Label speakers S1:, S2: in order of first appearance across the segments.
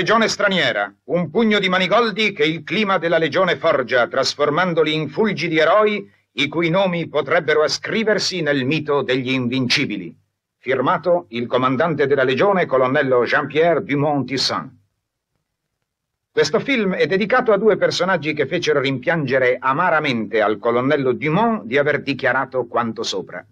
S1: Legione straniera, un pugno di manigoldi che il clima della legione forgia, trasformandoli in fulgidi eroi i cui nomi potrebbero ascriversi nel mito degli invincibili. Firmato il comandante della legione, colonnello Jean-Pierre Dumont-Tissan. Questo film è dedicato a due personaggi che fecero rimpiangere amaramente al colonnello Dumont di aver dichiarato quanto sopra.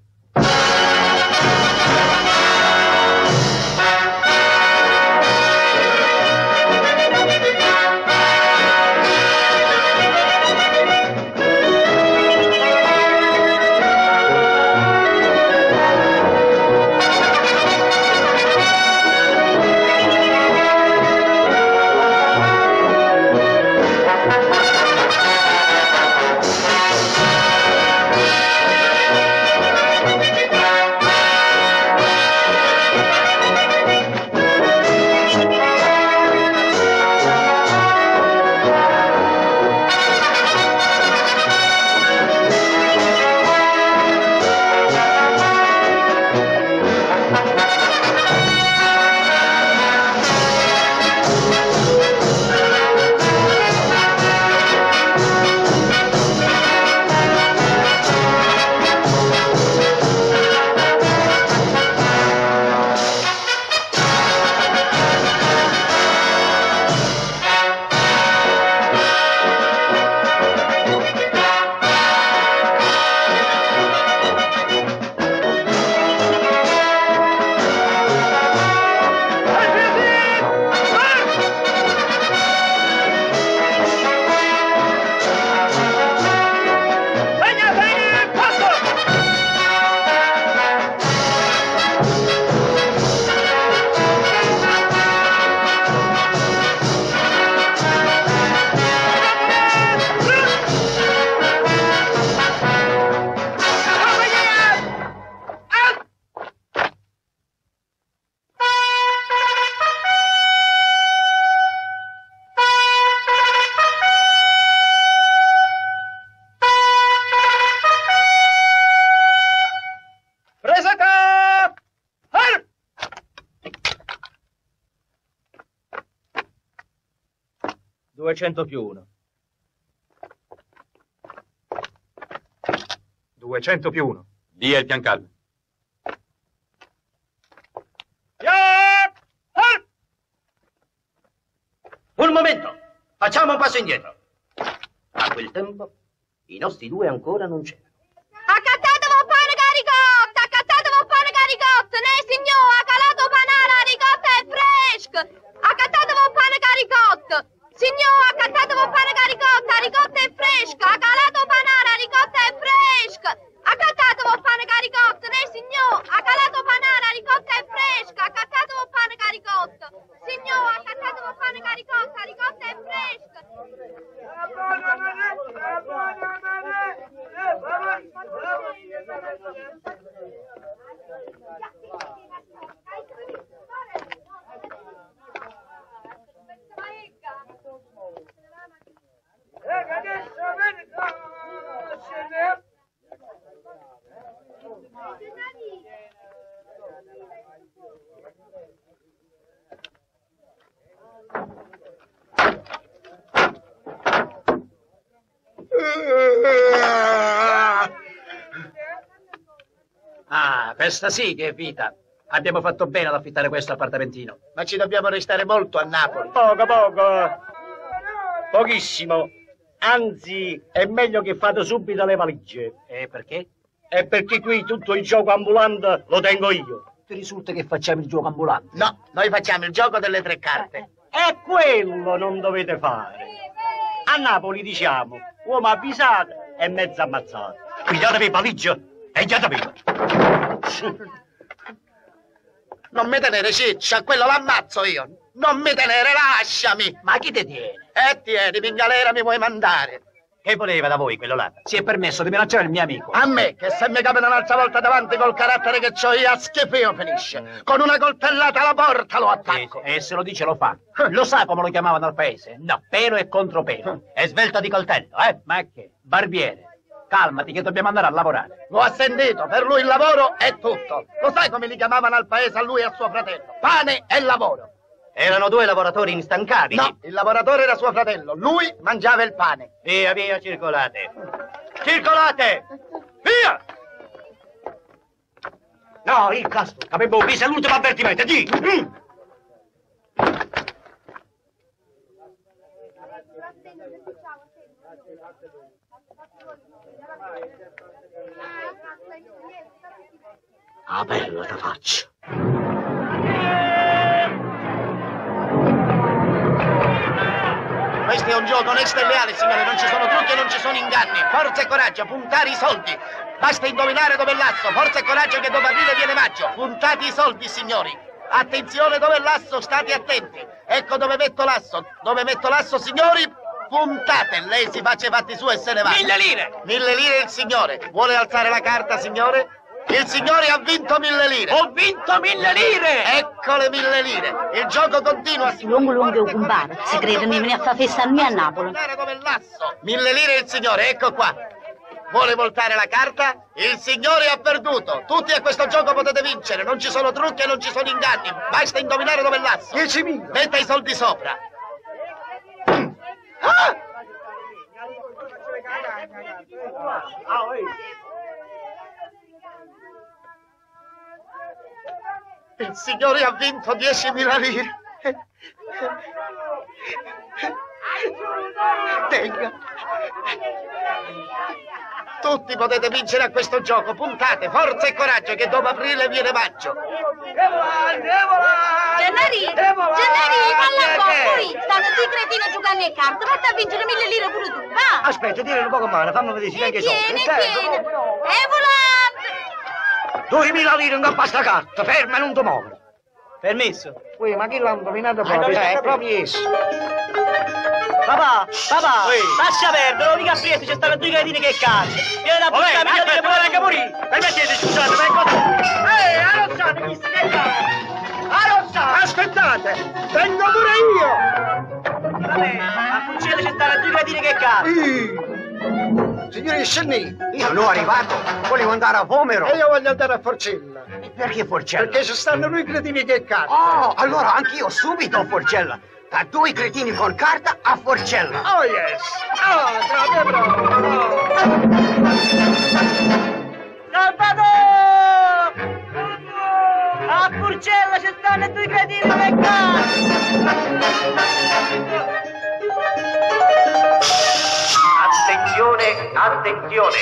S2: 200 più 1.
S1: 200 più 1.
S3: Dia il
S2: piancal. Un momento, facciamo un passo indietro. A quel tempo i nostri due ancora non c'erano.
S4: Signor, accattatevo pane caricotta, ricotta e fresca, ha calato panara, ricotta e fresca. Accattatevo pane caricotta, ne signor, ha calato panara, ricotta e fresca, accattatevo pane caricotta. Signor, accattatevo pane caricotta, ricotta e fresca.
S2: Ah, questa sì che è vita. Abbiamo fatto bene ad affittare questo appartamentino.
S5: Ma ci dobbiamo restare molto a Napoli.
S6: Poco, poco. Pochissimo. Anzi, è meglio che fate subito le valigie.
S2: E perché?
S6: È perché qui tutto il gioco ambulante lo tengo io.
S2: Ti risulta che facciamo il gioco ambulante?
S5: No, noi facciamo il gioco delle tre carte.
S6: E quello non dovete fare. A Napoli diciamo, uomo avvisato e mezzo ammazzato. Pigliatevi valigia e andiate
S5: Non mi tenere ciccia, quello l'ammazzo io. Non mi tenere, lasciami.
S2: Ma chi te tiene?
S5: E tieni, in galera mi vuoi mandare.
S6: Che voleva da voi quello là?
S2: Si è permesso di minacciare il mio amico.
S5: A me, che se mi capita un'altra volta davanti col carattere che ho io, a schifio finisce. Con una coltellata alla porta lo attacco.
S2: E se lo dice lo fa. Lo sa come lo chiamavano al paese? No, pelo e contropelo. È svelto di coltello, eh? Ma che? Barbiere. Calmati che dobbiamo andare a lavorare.
S5: Lo ha sentito, per lui il lavoro è tutto. Lo sai come li chiamavano al paese a lui e a suo fratello? Pane e lavoro.
S6: Erano due lavoratori instancabili.
S5: No, il lavoratore era suo fratello. Lui mangiava il pane.
S6: Via, via, circolate. Circolate! Via! No, il castro. Avevo visto l'ultimo avvertimento, di! Mm. Ah, bella ta faccia.
S5: Questo è un gioco onesto e leale, signore. Non ci sono trucchi e non ci sono inganni. Forza e coraggio, puntare i soldi. Basta indovinare dove è l'asso. Forza e coraggio che dopo aprile viene maggio. Puntate i soldi, signori. Attenzione dove è l'asso, state attenti. Ecco dove metto l'asso. Dove metto l'asso, signori? Puntate. Lei si faccia i fatti suoi e se ne va.
S6: Mille lire!
S5: Mille lire il signore. Vuole alzare la carta, signore? Il signore ha vinto mille lire.
S6: Ho vinto mille lire!
S5: Ecco le mille lire. Il gioco continua, signore.
S3: Lungo lungo un bar, si crede di venire a fare festa a me a Napoli.
S5: È l'asso. Mille lire il signore, ecco qua. Vuole voltare la carta? Il signore ha perduto. Tutti a questo gioco potete vincere. Non ci sono trucchi e non ci sono inganni. Basta indovinare dove è l'asso. 10.000. Metta i soldi sopra. Ah! Il signore ha vinto 10.000 lire. Tenga. Tutti potete vincere a questo gioco. Puntate, forza e coraggio che dopo aprile viene maggio.
S4: Gennari, Gennari, falla un po', poi stanno due cretini a giocare a carte, fatti a vincere mille lire pure tu, va!
S6: Aspetta, dire un poco male, fammi vedere se anche soldi.
S4: tieni,
S6: Certo,
S4: tieni! E volante!
S6: 2000 lire in coppa sta carta, ferma e non ti muovere.
S2: Permesso?
S6: Ui, ma chi l'ha indovinato
S2: proprio?
S6: proprio?
S2: Eh,
S6: È proprio esso.
S2: Papà, papà,
S6: Ui.
S2: lascia perdere, non dica a Priesti, c'è stanno due cretini che cade. Vieni a
S6: Vabbè,
S2: buttare
S6: aspetta,
S2: via
S6: ma venga pure. Permettete, scusate, vengo. Ehi, Arozzano, chi si che cade? Arozzano! Aspettate, vengo pure io!
S2: Vabbè, a Puccelle c'è stanno due cretini che cade.
S6: Signore Scenni, io non sono arrivato, volevo andare a Vomero.
S5: E io voglio andare a Forcella.
S6: E perché Forcella?
S5: Perché ci stanno due cretini che cazzo.
S6: Oh, allora anch'io subito a Forcella. Da due cretini con carta a Forcella.
S5: Oh yes! Oh, proprio bravo!
S2: Salvatore! A Purcella ci stanno due cretini che cade.
S7: Attenzione!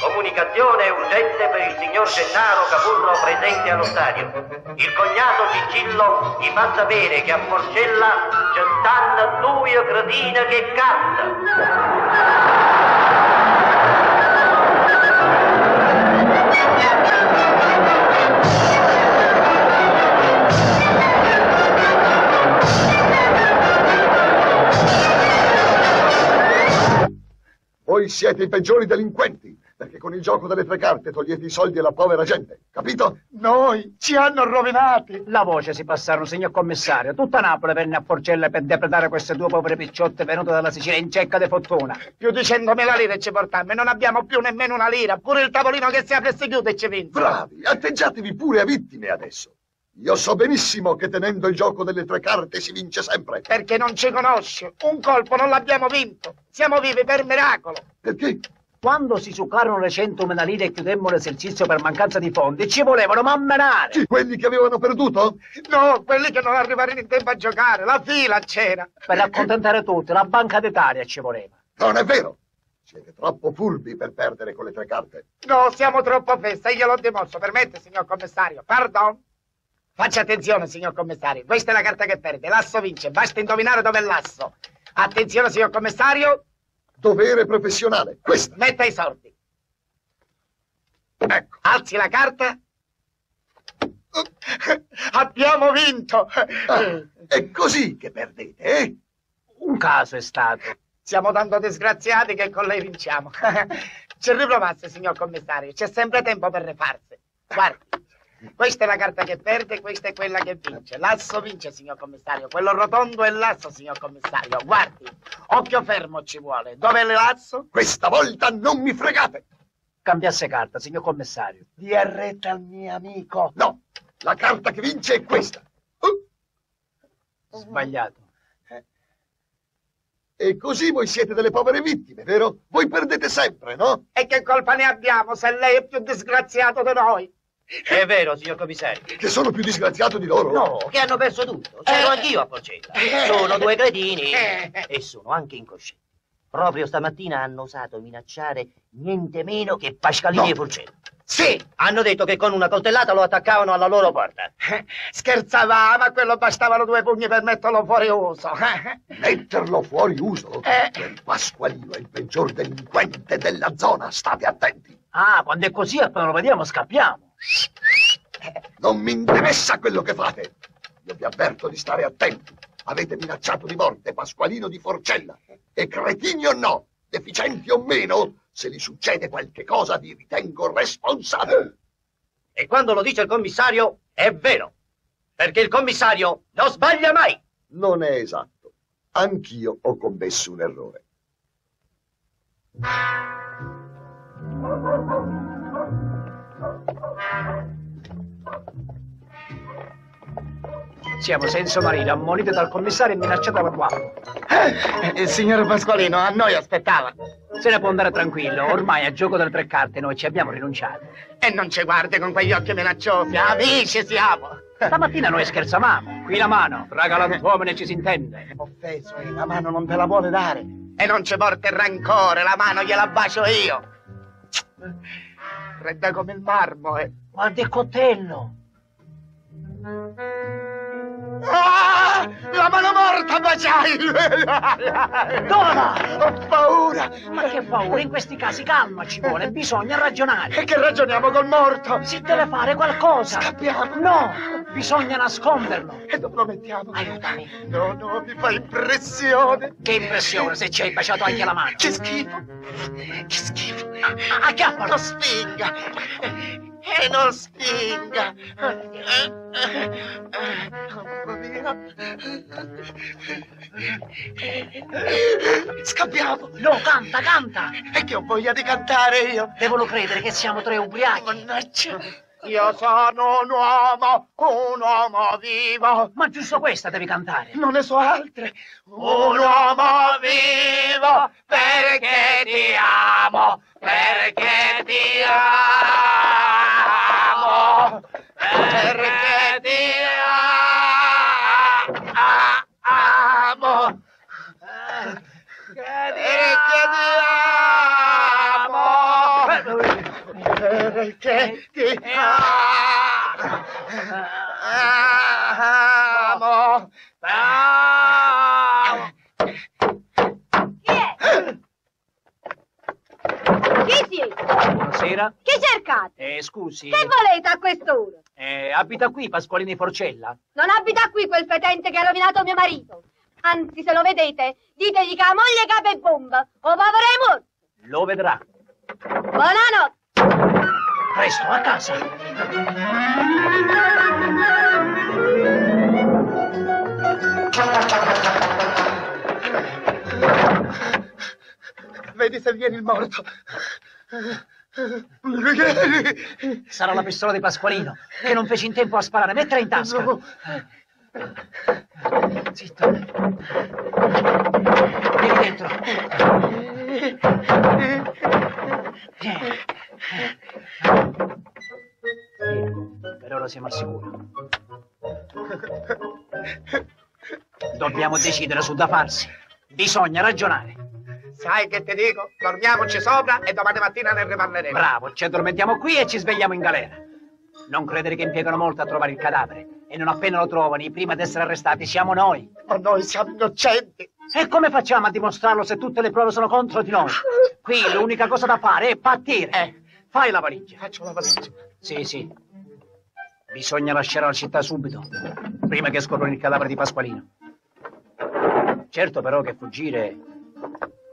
S7: Comunicazione urgente per il signor Gennaro Capurro presente allo stadio. Il cognato Cicillo gli fa sapere che a Forcella ci stanno due cretine che canta.
S8: Voi siete i peggiori delinquenti, perché con il gioco delle tre carte togliete i soldi alla povera gente, capito?
S5: Noi ci hanno rovinati!
S2: La voce si passarono, signor commissario. Tutta Napoli venne a Forcella per depredare queste due povere picciotte venute dalla Sicilia in cecca di fortuna.
S5: Più di 100.000 lire ci portammo e non abbiamo più nemmeno una lira. Pure il tavolino che si apre e si chiude e ci vince.
S8: Bravi, atteggiatevi pure a vittime adesso. Io so benissimo che tenendo il gioco delle tre carte si vince sempre.
S5: Perché non ci conosce. Un colpo non l'abbiamo vinto. Siamo vivi per miracolo.
S8: Perché?
S2: Quando si succarono le 100.000 lire e chiudemmo l'esercizio per mancanza di fondi, ci volevano mammenare.
S8: Sì, quelli che avevano perduto?
S5: No, quelli che non arrivarono in tempo a giocare. La fila c'era.
S2: Per accontentare tutti, la Banca d'Italia ci voleva.
S8: Non è vero. Siete troppo furbi per perdere con le tre carte.
S5: No, siamo troppo festa. Io l'ho dimosso. Permette, signor commissario. Pardon. Faccia attenzione, signor commissario. Questa è la carta che perde. L'asso vince. Basta indovinare dove è l'asso. Attenzione, signor commissario.
S8: Dovere professionale, questa.
S5: Metta i soldi.
S8: Ecco.
S5: Alzi la carta. Abbiamo vinto.
S8: Ah, è così che perdete, eh?
S2: Un caso è stato.
S5: Siamo tanto disgraziati che con lei vinciamo. Ci riprovasse, signor commissario. C'è sempre tempo per rifarsi. Guardi. Questa è la carta che perde, questa è quella che vince. L'asso vince, signor commissario. Quello rotondo è l'asso, signor commissario. Guardi, occhio fermo ci vuole. Dov'è l'asso?
S8: Questa volta non mi fregate.
S2: Cambiasse carta, signor commissario.
S5: Dia retta al mio amico.
S8: No, la carta che vince è questa. Oh,
S2: Sbagliato.
S8: E così voi siete delle povere vittime, vero? Voi perdete sempre, no?
S5: E che colpa ne abbiamo se lei è più disgraziato di noi?
S7: È vero, signor commissario.
S8: Che sono più disgraziato di loro?
S7: No, che hanno perso tutto. C'ero anch'io a Forcella. Sono due cretini
S5: Eh.
S7: e sono anche incoscienti. Proprio stamattina hanno osato minacciare niente meno che Pascalini
S8: No.
S7: e Forcella.
S5: Sì,
S7: Hanno detto che con una coltellata lo attaccavano alla loro porta.
S5: scherzavamo, a quello bastavano due pugni per metterlo fuori uso.
S8: Metterlo fuori uso?
S5: Eh.
S8: Quel Pasqualino è il peggior delinquente della zona, state attenti.
S2: Ah, quando è così appena lo vediamo scappiamo.
S8: Non mi interessa quello che fate. Io vi avverto di stare attenti. Avete minacciato di morte Pasqualino di Forcella. E cretini o no, deficienti o meno, se gli succede qualche cosa vi ritengo responsabile.
S7: E quando lo dice il commissario è vero. Perché il commissario non sbaglia mai.
S8: Non è esatto. Anch'io ho commesso un errore.
S2: Siamo senza marito, ammoniti dal commissario e minacciati da quattro.
S5: Il signor Pasqualino a noi aspettava.
S2: Se ne può andare tranquillo, ormai a gioco delle tre carte noi ci abbiamo rinunciato.
S5: E non ci guardi con quegli occhi minacciosi, amici siamo.
S2: Stamattina noi scherzavamo. Qui la mano, tra galantuomini ci si intende.
S5: Offeso e la mano non te la vuole dare. E non ci porta il rancore, la mano gliela bacio io. Fredda come il marmo, eh.
S2: Guarda il coltello.
S5: Ah, la mano morta baciai!
S2: Dove va?
S5: Ho paura!
S2: Ma che paura, in questi casi calma ci vuole, bisogna ragionare.
S5: E che ragioniamo col morto?
S2: Si deve fare qualcosa.
S5: Scappiamo!
S2: No, bisogna nasconderlo.
S5: E dove lo mettiamo?
S2: Aiutami.
S5: No, no, mi fa impressione!
S2: Che impressione se ci hai baciato anche la mano.
S5: Che schifo! Che schifo!
S2: Acchiappalo.
S5: Non spinga! E non spinga! Scappiamo!
S2: No, canta, canta.
S5: E che ho voglia di cantare io!
S2: Devono credere che siamo tre ubriachi.
S5: Mannaggia! Io sono un uomo, un uomo vivo!
S2: Ma giusto questa devi cantare.
S5: Non ne so altre! Un uomo vivo perché ti amo! Perché ti amo! Perché ti amo! Perché ti amo! Perché ti amo!
S4: Chi siete?
S2: Buonasera.
S4: Chi cercate?
S2: Eh, scusi.
S4: Che volete a quest'ora?
S2: Abita qui Pasqualini Forcella?
S4: Non abita qui quel fetente che ha rovinato mio marito. Anzi, se lo vedete, ditegli che la moglie capo è bomba, o povero è morto.
S2: Lo vedrà.
S4: Buonanotte.
S2: Presto, a casa.
S5: Vedi se viene il morto.
S2: Sarà la pistola di Pasqualino, che non fece in tempo a sparare. Mettila in tasca.
S5: No.
S2: Zitto. Vieni dentro. Vieni. Per ora siamo al sicuro. Dobbiamo decidere su da farsi. Bisogna ragionare.
S5: Sai che ti dico? Dormiamoci sopra e domani mattina ne riparleremo.
S2: Bravo, ci addormentiamo qui e ci svegliamo in galera. Non credere che impiegano molto a trovare il cadavere. E non appena lo trovano, i primi ad essere arrestati siamo noi.
S5: Ma noi siamo innocenti.
S2: E come facciamo a dimostrarlo se tutte le prove sono contro di noi? Qui l'unica cosa da fare è partire.
S5: Eh.
S2: Fai la valigia.
S5: Faccio la valigia.
S2: Sì, sì. Bisogna lasciare la città subito, prima che scoprono il cadavere di Pasqualino. Certo però che fuggire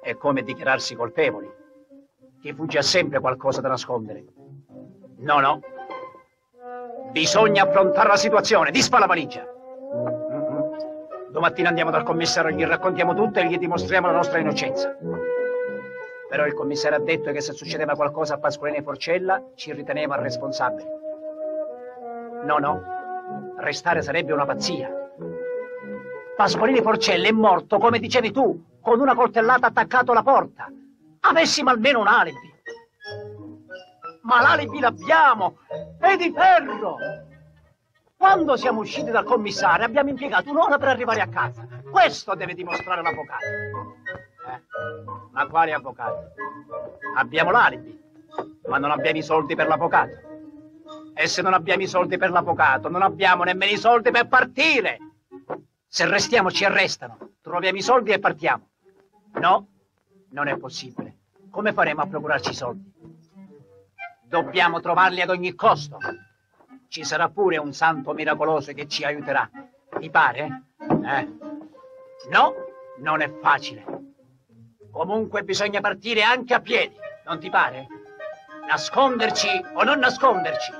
S2: è come dichiararsi colpevoli. Chi fugge ha sempre qualcosa da nascondere. No, no. Bisogna affrontare la situazione. Disfa la valigia. Domattina andiamo dal commissario, gli raccontiamo tutto e gli dimostriamo la nostra innocenza. Però il commissario ha detto che se succedeva qualcosa a Pasqualino e Forcella ci riteneva responsabili. No, no, restare sarebbe una pazzia. Pasqualini Porcelli è morto, come dicevi tu, con una coltellata attaccato alla porta. Avessimo almeno un alibi. Ma l'alibi l'abbiamo! È di ferro! Quando siamo usciti dal commissario abbiamo impiegato un'ora per arrivare a casa. Questo deve dimostrare l'avvocato. Eh? Ma quale avvocato? Abbiamo l'alibi, ma non abbiamo i soldi per l'avvocato. E se non abbiamo i soldi per l'avvocato, non abbiamo nemmeno i soldi per partire. Se restiamo ci arrestano, troviamo i soldi e partiamo. No, non è possibile. Come faremo a procurarci i soldi? Dobbiamo trovarli ad ogni costo. Ci sarà pure un santo miracoloso che ci aiuterà. Ti pare? Eh? No, non è facile. Comunque bisogna partire anche a piedi, non ti pare? Nasconderci o non nasconderci?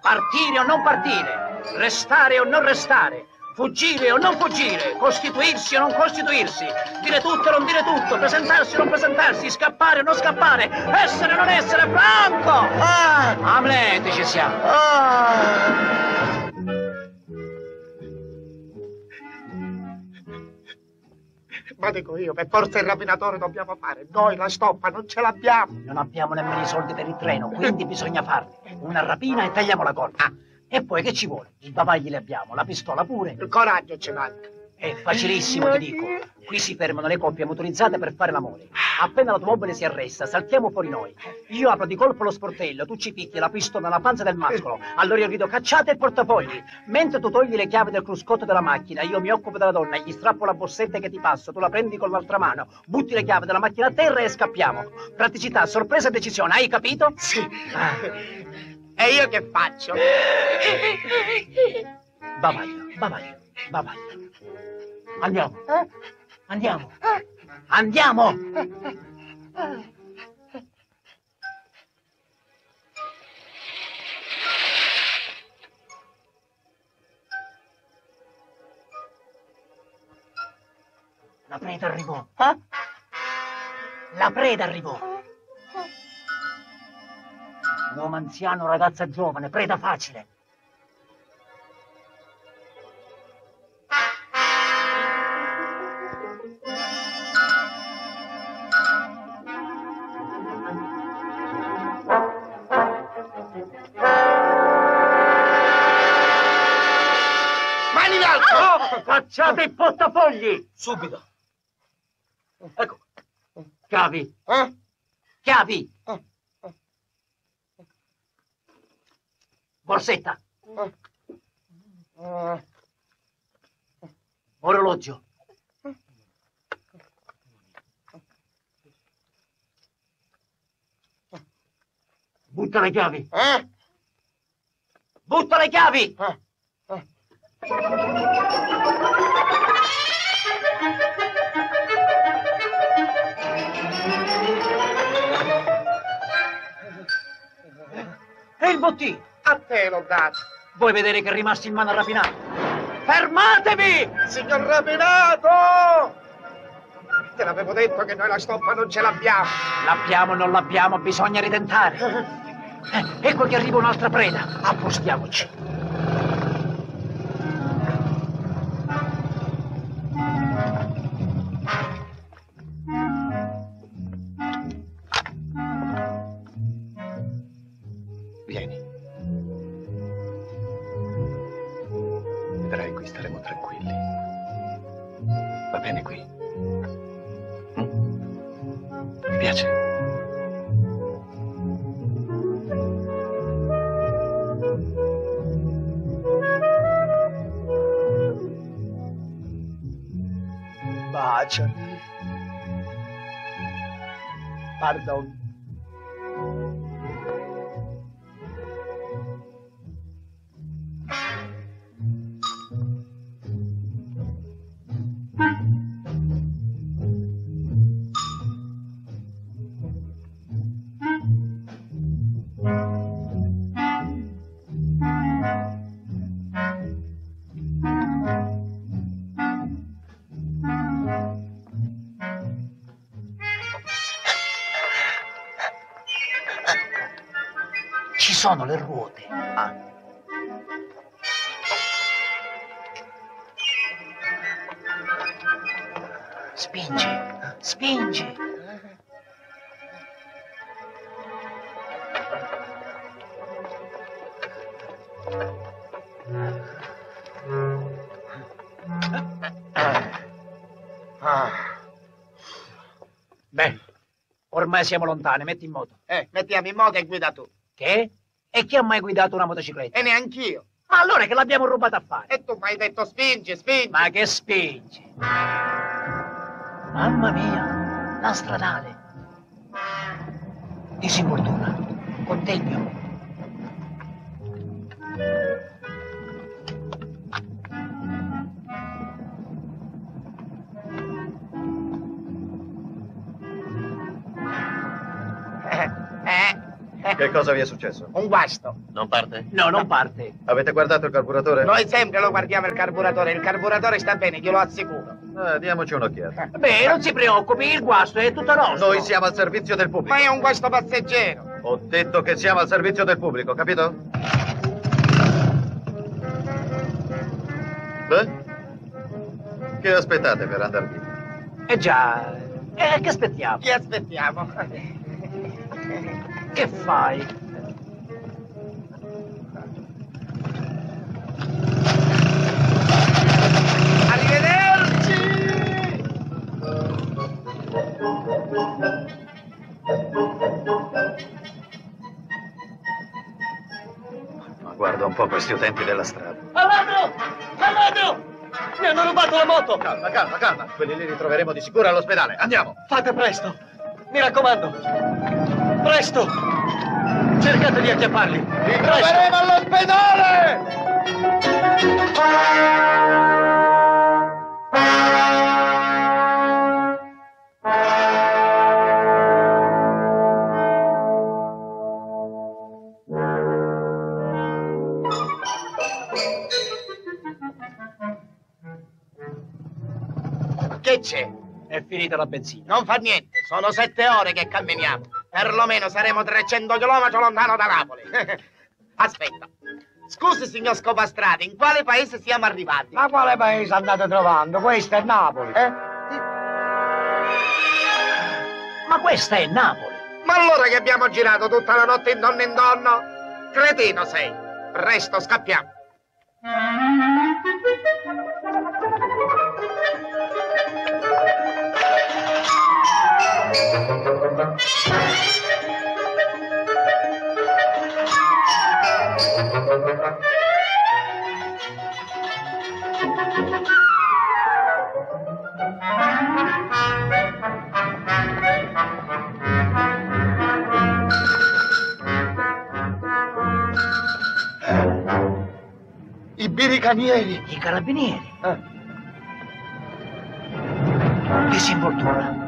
S2: Partire o non partire? Restare o non restare? Fuggire o non fuggire? Costituirsi o non costituirsi? Dire tutto o non dire tutto? Presentarsi o non presentarsi? Scappare o non scappare? Essere o non essere? Franco! Ah! Hamlet ci siamo.
S5: Ah! Ma dico io, per forza il rapinatore dobbiamo fare. Noi la stoppa non ce l'abbiamo.
S2: Non abbiamo nemmeno i soldi per il treno, quindi bisogna farli. Una rapina e tagliamo la corda. E poi che ci vuole? I bavagli li abbiamo, la pistola pure.
S5: Il coraggio ce l'hanno.
S2: È facilissimo, ti dico. Qui si fermano le coppie motorizzate per fare l'amore. Appena l'automobile si arresta, saltiamo fuori noi. Io apro di colpo lo sportello, tu ci picchi la pistola nella panza del mascolo. Allora io grido cacciate il portafogli. Mentre tu togli le chiavi del cruscotto della macchina, io mi occupo della donna, gli strappo la borsetta che ti passo, tu la prendi con l'altra mano, butti le chiavi della macchina a terra e scappiamo. Praticità, sorpresa e decisione, hai capito?
S5: Sì.
S2: Ah.
S5: E io che faccio?
S2: Bavaglio, bavaglio, bavaglio. Andiamo. Andiamo. Andiamo. La preda arrivò. La preda arrivò. Uomo anziano, ragazza giovane, preda facile.
S5: Mani in alto!
S6: Cacciate i portafogli!
S2: Subito.
S6: Ecco. Chiavi.
S5: Eh?
S2: Chiavi. Borsetta. Orologio. Butta le chiavi.
S5: eh?
S2: Butta le chiavi.
S5: Eh, eh.
S2: E il bottino.
S5: A te l'ho dato.
S2: Vuoi vedere che è rimasto in mano al rapinato? Fermatevi!
S5: Signor rapinato! Te l'avevo detto che noi la stoppa non ce l'abbiamo.
S2: L'abbiamo o non l'abbiamo, bisogna ritentare. Eh, ecco che arriva un'altra preda. Appostiamoci. Sono le ruote. Spingi, spingi.
S5: Ah.
S2: Ormai siamo lontani, metti in moto.
S5: Eh, mettiamo in moto e guida tu.
S2: Che? E chi ha mai guidato una motocicletta?
S5: E neanch'io.
S2: Ma allora che l'abbiamo rubata a fare?
S5: E tu mi hai detto spingi, spingi.
S2: Ma che spingi? Mamma mia, la stradale. Disinvoltura, contegno.
S9: Che cosa vi è successo?
S5: un guasto.
S7: Non parte?
S2: No, non parte.
S9: Avete guardato il carburatore?
S5: Noi sempre lo guardiamo il carburatore. Il carburatore sta bene, glielo assicuro.
S9: Eh, diamoci un'occhiata.
S2: Beh, non si preoccupi, il guasto è tutto nostro.
S9: Noi siamo al servizio del pubblico.
S5: Ma è un guasto passeggero.
S9: Ho detto che siamo al servizio del pubblico, capito? Beh? Che aspettate per andar via?
S2: Eh già, eh, che aspettiamo?
S5: Chi aspettiamo?
S2: Che fai?
S5: Arrivederci!
S9: Ma guarda un po' questi utenti della strada.
S10: Malandro! Malandro! Mi hanno rubato la moto!
S9: Calma, calma, calma. Quelli li ritroveremo di sicuro all'ospedale. Andiamo!
S10: Fate presto! Mi raccomando! Presto! Cercate di acchiapparli!
S9: Li troveremo all'ospedale!
S5: Che c'è?
S2: È finita la benzina.
S5: Non fa niente, sono sette ore che camminiamo. Perlomeno saremo 300 km lontano da Napoli. Aspetta. Scusi, signor Scopastrati, in quale paese siamo arrivati?
S10: Ma quale paese andate trovando? Questo è Napoli.
S5: Eh?
S2: Ma questa è Napoli.
S5: Ma allora che abbiamo girato tutta la notte intorno e intorno? Cretino sei. Presto, scappiamo. I biricanieri.
S2: I carabinieri.
S5: Eh.
S2: Disinvoltura.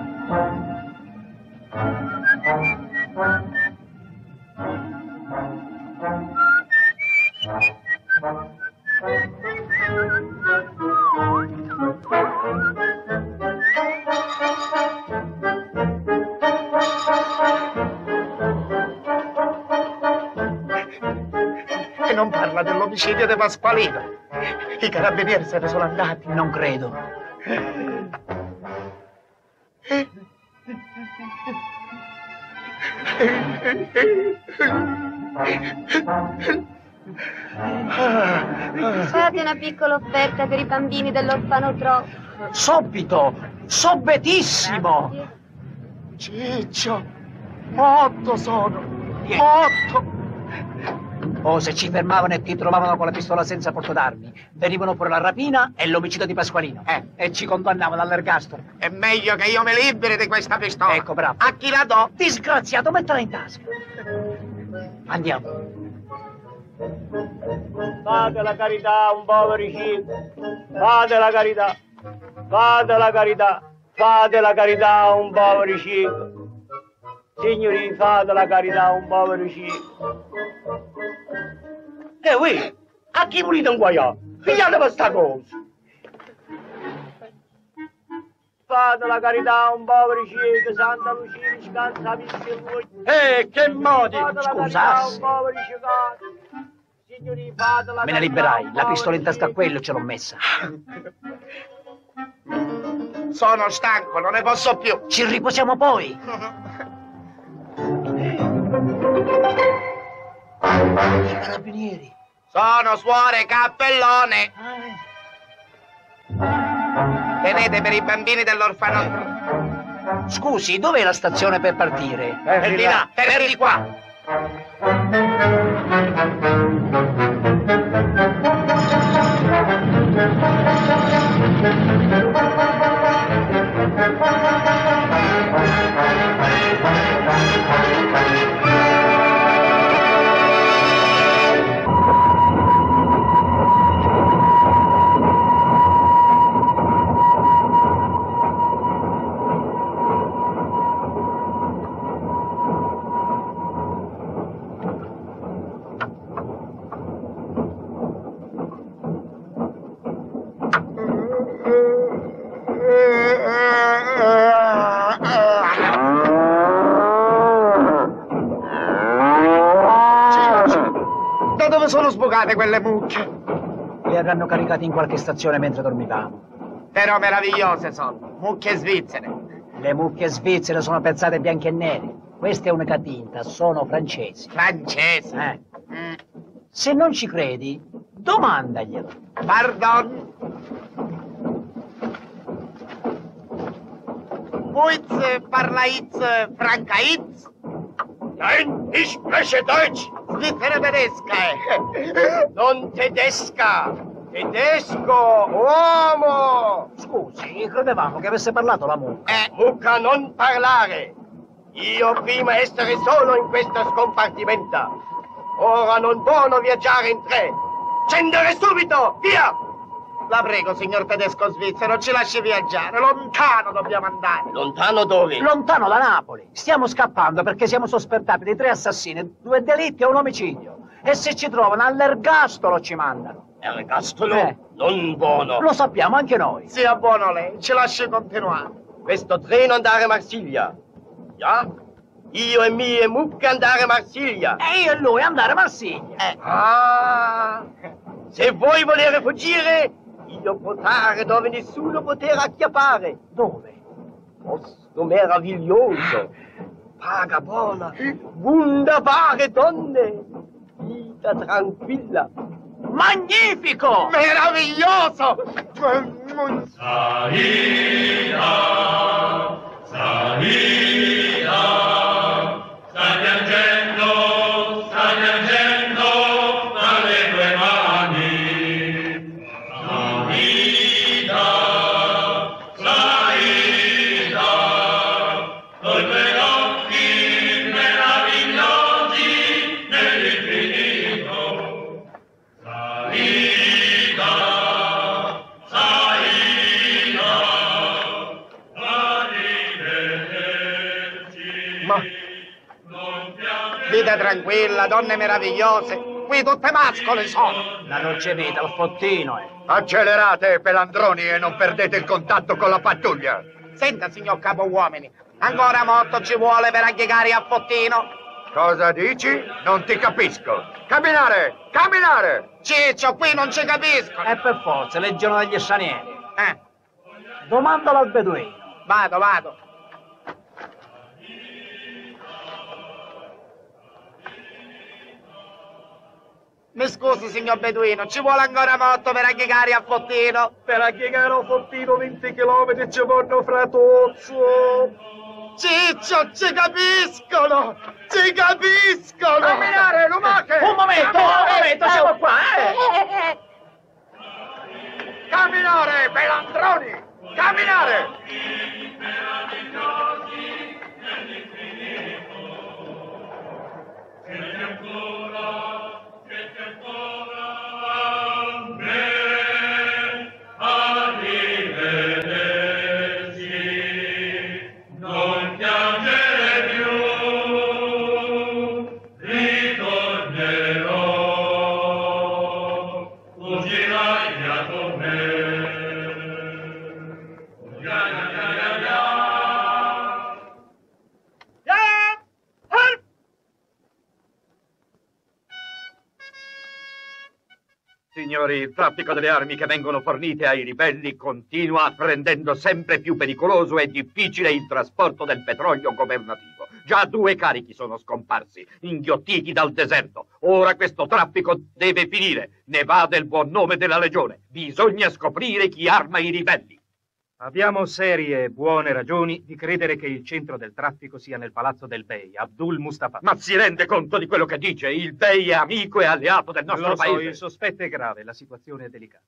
S5: Non parla dell'omicidio di Pasqualino. I carabinieri se ne sono andati.
S2: Non credo.
S4: Fate una piccola offerta per i bambini dell'orfanotrofio.
S2: Subito! Sobbetissimo!
S5: Ciccio, otto sono. Otto.
S2: Oh, se ci fermavano e ti trovavano con la pistola senza porto d'armi, venivano pure la rapina e l'omicidio di Pasqualino.
S5: Eh.
S2: E ci condannavano all'ergastolo.
S5: È meglio che io mi liberi di questa pistola.
S2: Ecco, bravo.
S5: A chi la do?
S2: Disgraziato, mettila in tasca. Andiamo.
S10: Fate la carità a un povero cieco. Fate la carità. Fate la carità. Fate la carità a un povero cieco. Signori, fate la carità a un povero cieco. E voi, a chi volete inguaiare? Pigliate questa cosa. Fate la carità a un povero cieco, Santa Lucia, scansa visse voi. Eh, che modi! Fate la carità a un
S2: Scusassi.
S10: la
S2: Me ne
S10: carità a
S2: liberai. La pistola in tasca a quello ce l'ho messa.
S5: Sono stanco, non ne posso più.
S2: Ci riposiamo poi. I carabinieri.
S5: Sono suore cappellone. Tenete per i bambini dell'orfanotrofio.
S2: Scusi, dov'è la stazione per partire?
S5: Per di là, per di qua. Da sbucate quelle mucche?
S2: Le avranno caricati in qualche stazione mentre dormivamo.
S5: Però meravigliose sono, mucche svizzere.
S2: Le mucche svizzere sono pezzate bianche e nere. Questa è unica tinta, sono francesi.
S5: Francese.
S2: Eh.
S5: Mm.
S2: Se non ci credi, domandaglielo.
S5: Pardon. Vuiz parlaiz francaiz?
S11: Nein, ich spreche Deutsch.
S5: Svizzera tedesca, eh.
S11: Non tedesca. Tedesco, uomo.
S2: Scusi, credevamo che avesse parlato la mucca.
S5: Eh,
S11: Mucca non parlare. Io prima essere solo in questo scompartimento. Ora non buono viaggiare in tre. Scendere subito, via!
S5: La prego, signor tedesco svizzero, ci lasci viaggiare. Lontano dobbiamo andare.
S11: Lontano dove?
S2: Lontano da Napoli. Stiamo scappando perché siamo sospettati di tre assassini, due delitti e un omicidio. E se ci trovano all'ergastolo ci mandano.
S11: Ergastolo?
S2: Eh.
S11: Non buono.
S2: Lo sappiamo anche noi.
S5: Sia buono lei, ci lasci continuare.
S11: Questo treno andare a Marsiglia. Ja? Io e mie mucche andare a Marsiglia.
S2: E io e lui andare a Marsiglia.
S11: Ah! Se voi volere fuggire, io portare dove nessuno potrà acchiappare.
S2: Dove?
S11: Posto meraviglioso. Paga buona. Wunderbare donne. Vita tranquilla.
S2: Magnifico!
S5: Meraviglioso!
S12: Stai piangendo, stai piangendo
S5: tranquilla, donne meravigliose. Qui tutte mascole sono.
S2: La noce vita, il fottino, eh.
S13: Accelerate, pelandroni, e non perdete il contatto con la pattuglia.
S5: Senta, signor capo uomini, ancora molto ci vuole per agghegare a Fottino?
S13: Cosa dici? Non ti capisco. Camminare! Camminare!
S5: Ciccio, qui non ci capisco.
S2: E per forza, leggiano degli stranieri.
S5: Eh,
S2: Domandalo al beduino.
S5: vado, vado. Mi scusi, signor Beduino, ci vuole ancora molto per agghegare a Fottino?
S11: Per agghegare a Fottino 20 km ci vanno fratozzo.
S5: Ciccio, ci capiscono! Ci capiscono!
S13: Camminare, lumache!
S2: Un momento, un momento, siamo qua, eh!
S13: Camminare, pelandroni! Camminare!
S12: Non
S9: Signori, il traffico delle armi che vengono fornite ai ribelli continua rendendo sempre più pericoloso e difficile il trasporto del petrolio governativo. Già due carichi sono scomparsi, inghiottiti dal deserto. Ora questo traffico deve finire. Ne va del buon nome della legione. Bisogna scoprire chi arma i ribelli.
S14: Abbiamo serie e buone ragioni di credere che il centro del traffico sia nel palazzo del Bey, Abdul Mustafa.
S9: Ma si rende conto di quello che dice? Il Bey è amico e alleato del nostro
S14: Lo so,
S9: paese.
S14: il sospetto è grave, la situazione è delicata.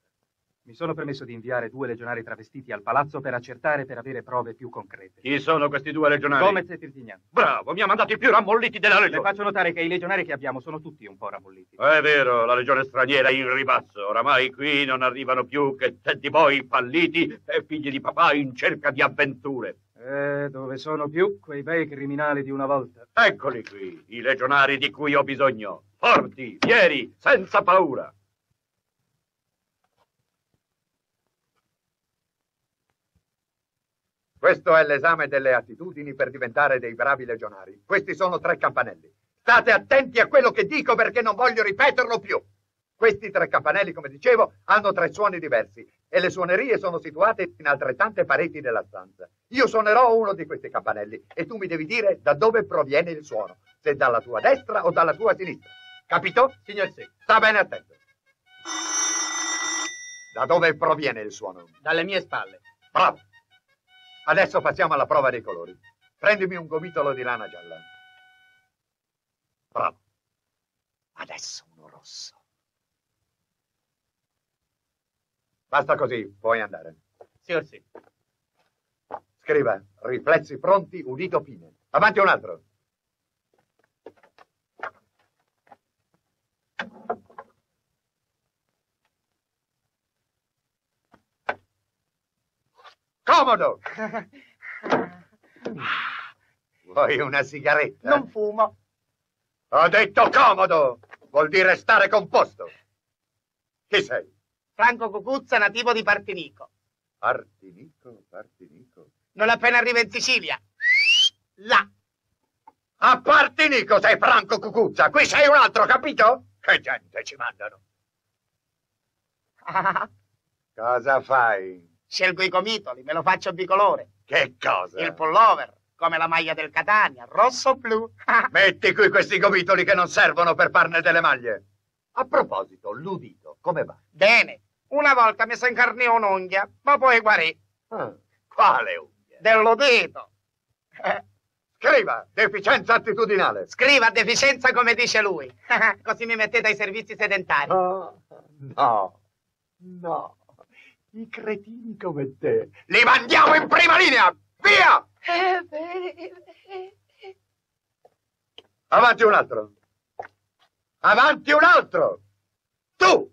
S14: Mi sono permesso di inviare due legionari travestiti al palazzo per accertare per avere prove più concrete.
S9: Chi sono questi due legionari?
S14: Gomez e Tirtignan.
S9: Bravo, mi ha mandati i più rammolliti della
S14: Le
S9: legione.
S14: faccio notare che i legionari che abbiamo sono tutti un po' rammolliti.
S9: È vero, la legione straniera è in ribasso. Oramai qui non arrivano più che teddy boy falliti e figli di papà in cerca di avventure.
S14: Eh, dove sono più quei bei criminali di una volta?
S9: Eccoli qui, i legionari di cui ho bisogno. Forti, fieri, senza paura.
S13: Questo è l'esame delle attitudini per diventare dei bravi legionari. Questi sono tre campanelli. State attenti a quello che dico perché non voglio ripeterlo più. Questi tre campanelli, come dicevo, hanno tre suoni diversi e le suonerie sono situate in altrettante pareti della stanza. Io suonerò uno di questi campanelli e tu mi devi dire da dove proviene il suono, se dalla tua destra o dalla tua sinistra. Capito?
S2: Signor sì.
S13: Sta bene attento. Da dove proviene il suono?
S2: Dalle mie spalle.
S13: Bravo. Adesso passiamo alla prova dei colori. Prendimi un gomitolo di lana gialla. Bravo. Adesso uno rosso. Basta così, puoi andare.
S2: Signor sì.
S13: Scriva, riflessi pronti, udito fine. Avanti un altro. Comodo! Vuoi una sigaretta?
S5: Non fumo.
S13: Ho detto comodo! Vuol dire stare composto. Chi sei?
S5: Franco Cucuzza, nativo di Partinico.
S13: Partinico, Partinico.
S5: Non appena arriva in Sicilia. Là.
S13: A Partinico sei Franco Cucuzza, qui sei un altro, capito? Che gente ci mandano. Cosa fai?
S5: Scelgo i comitoli, me lo faccio bicolore.
S13: Che cosa?
S5: Il pullover, come la maglia del Catania, rosso-blu.
S13: Metti qui questi gomitoli che non servono per farne delle maglie. A proposito, l'udito, come va?
S5: Bene. Una volta mi si incarnò un'unghia, ma poi guarì.
S13: Ah, quale unghia?
S5: Dello dito.
S13: Scriva, deficienza attitudinale.
S5: Scriva deficienza come dice lui. Così mi mettete ai servizi sedentari.
S13: No, no, no. I cretini come te. Li mandiamo in prima linea! Via! Avanti un altro. Avanti un altro. Tu!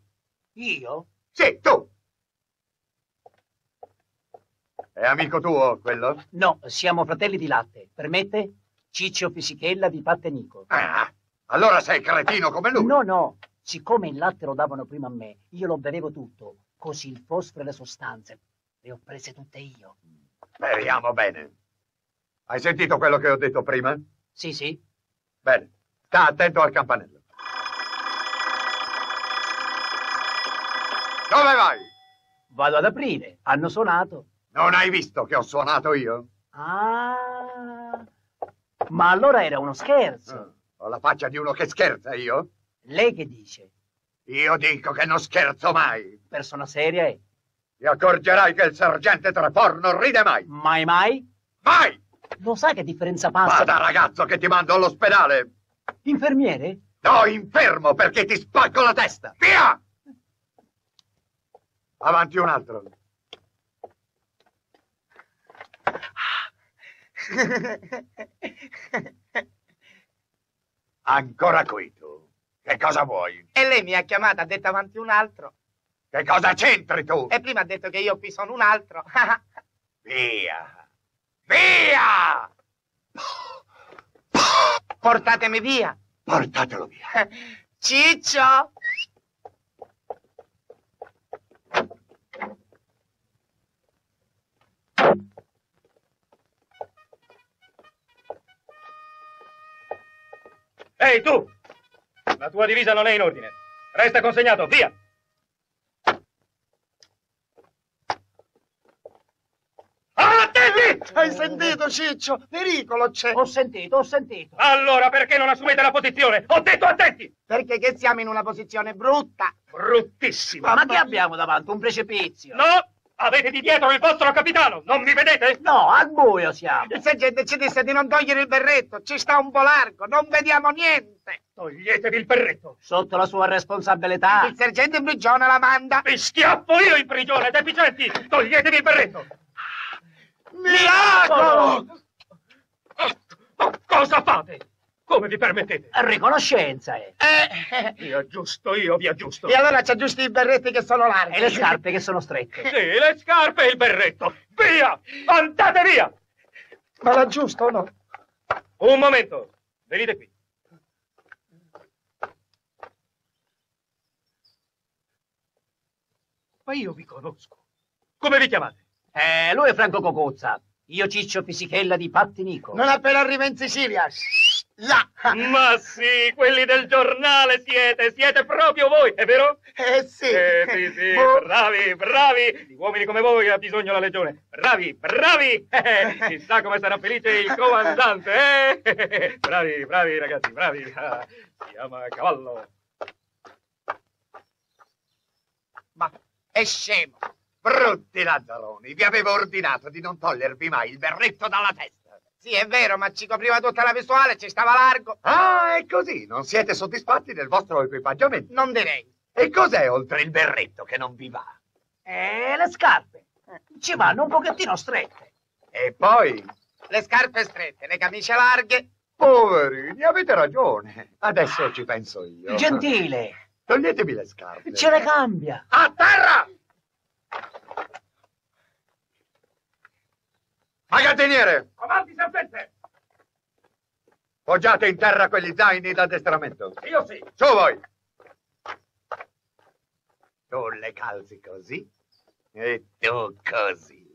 S5: Io?
S13: Sì, tu! È amico tuo, quello?
S2: No, siamo fratelli di latte. Permette? Ciccio Fisichella di Pattenico.
S13: Ah, allora sei cretino come lui.
S2: No, no. Siccome il latte lo davano prima a me, io lo bevevo tutto. Così il fosforo e le sostanze le ho prese tutte io.
S13: Speriamo bene. Hai sentito quello che ho detto prima?
S2: Sì, sì.
S13: Bene, sta attento al campanello. Dove vai?
S2: Vado ad aprire. Hanno suonato.
S13: Non hai visto che ho suonato io?
S2: Ah. Ma allora era uno scherzo.
S13: Ah, ho la faccia di uno che scherza io?
S2: Lei che dice?
S13: Io dico che non scherzo mai.
S2: Persona seria è?
S13: Ti accorgerai che il sergente Trepor non ride mai.
S2: Mai mai?
S13: Mai!
S2: Lo sa che differenza passa?
S13: Vada ragazzo che ti mando all'ospedale.
S2: Infermiere?
S13: No, infermo perché ti spacco la testa. Via! Avanti un altro. Ancora qui tu. Che cosa vuoi?
S5: E lei mi ha chiamata, ha detto avanti un altro.
S13: Che cosa c'entri tu?
S5: E prima ha detto che io qui sono un altro.
S13: Via! Via!
S5: Portatemi via.
S13: Portatelo via.
S5: Ciccio!
S14: Ehi, tu! La tua divisa non è in ordine. Resta consegnato, via! Ah, Fratelli!
S5: Hai sentito, Ciccio? Pericolo c'è!
S2: Ho sentito, ho sentito.
S6: Allora perché non assumete la posizione? Ho detto attenti!
S5: Perché che siamo in una posizione brutta.
S6: Bruttissima.
S2: Ma, ma che abbiamo davanti? Un precipizio?
S6: No! Avete di dietro il vostro capitano, non mi vedete?
S2: No, al buio siamo.
S5: Il sergente ci disse di non togliere il berretto, ci sta un po' largo, non vediamo niente.
S6: Toglietevi il berretto.
S2: Sotto la sua responsabilità.
S5: Il sergente in prigione la manda.
S6: Vi schiaffo io in prigione, deficienti! Toglietevi il berretto!
S5: Miracolo!
S6: Oh, cosa fate? Come vi permettete?
S2: Riconoscenza, eh.
S5: Eh,
S6: Vi aggiusto io, vi aggiusto.
S5: e allora ci aggiusti i berretti che sono larghi.
S2: E le scarpe che sono strette.
S6: Sì, le scarpe e il berretto. Via! Andate via!
S5: Ma l'aggiusto o no?
S6: Un momento. Venite qui. Ma io vi conosco. Come vi chiamate?
S2: Eh, lui è Franco Cocozza. Io Ciccio Fisichella di Pattinico.
S5: Non appena arriva in Sicilia. Là.
S6: Ma sì, quelli del giornale siete, siete proprio voi, è vero?
S5: Eh sì.
S6: Eh sì, sì,
S5: Boh.
S6: bravi, bravi! Di uomini come voi ha bisogno la legione. Bravi, bravi! Eh, chissà come sarà felice il comandante, eh? Bravi, bravi ragazzi, bravi. Ah, Si chiama cavallo.
S13: Ma è scemo! Brutti ladroni! Vi avevo ordinato di non togliervi mai il berretto dalla testa!
S5: Sì, è vero, ma ci copriva tutta la visuale, ci stava largo.
S13: Ah, è così! Non siete soddisfatti del vostro equipaggiamento?
S5: Non direi.
S13: E cos'è oltre il berretto che non vi va?
S2: Eh, le scarpe. Ci vanno un pochettino strette.
S13: E poi,
S5: Le scarpe strette, le camicie larghe.
S13: poverini, avete ragione. Adesso ci penso io.
S2: Gentile.
S13: Toglietevi le scarpe.
S2: Ce le cambia.
S13: A terra! Magazziniere,
S6: Avanti, serpente!
S13: poggiate in terra quegli zaini d'addestramento.
S6: Io sì.
S13: Su voi! Tu le calzi così e tu così.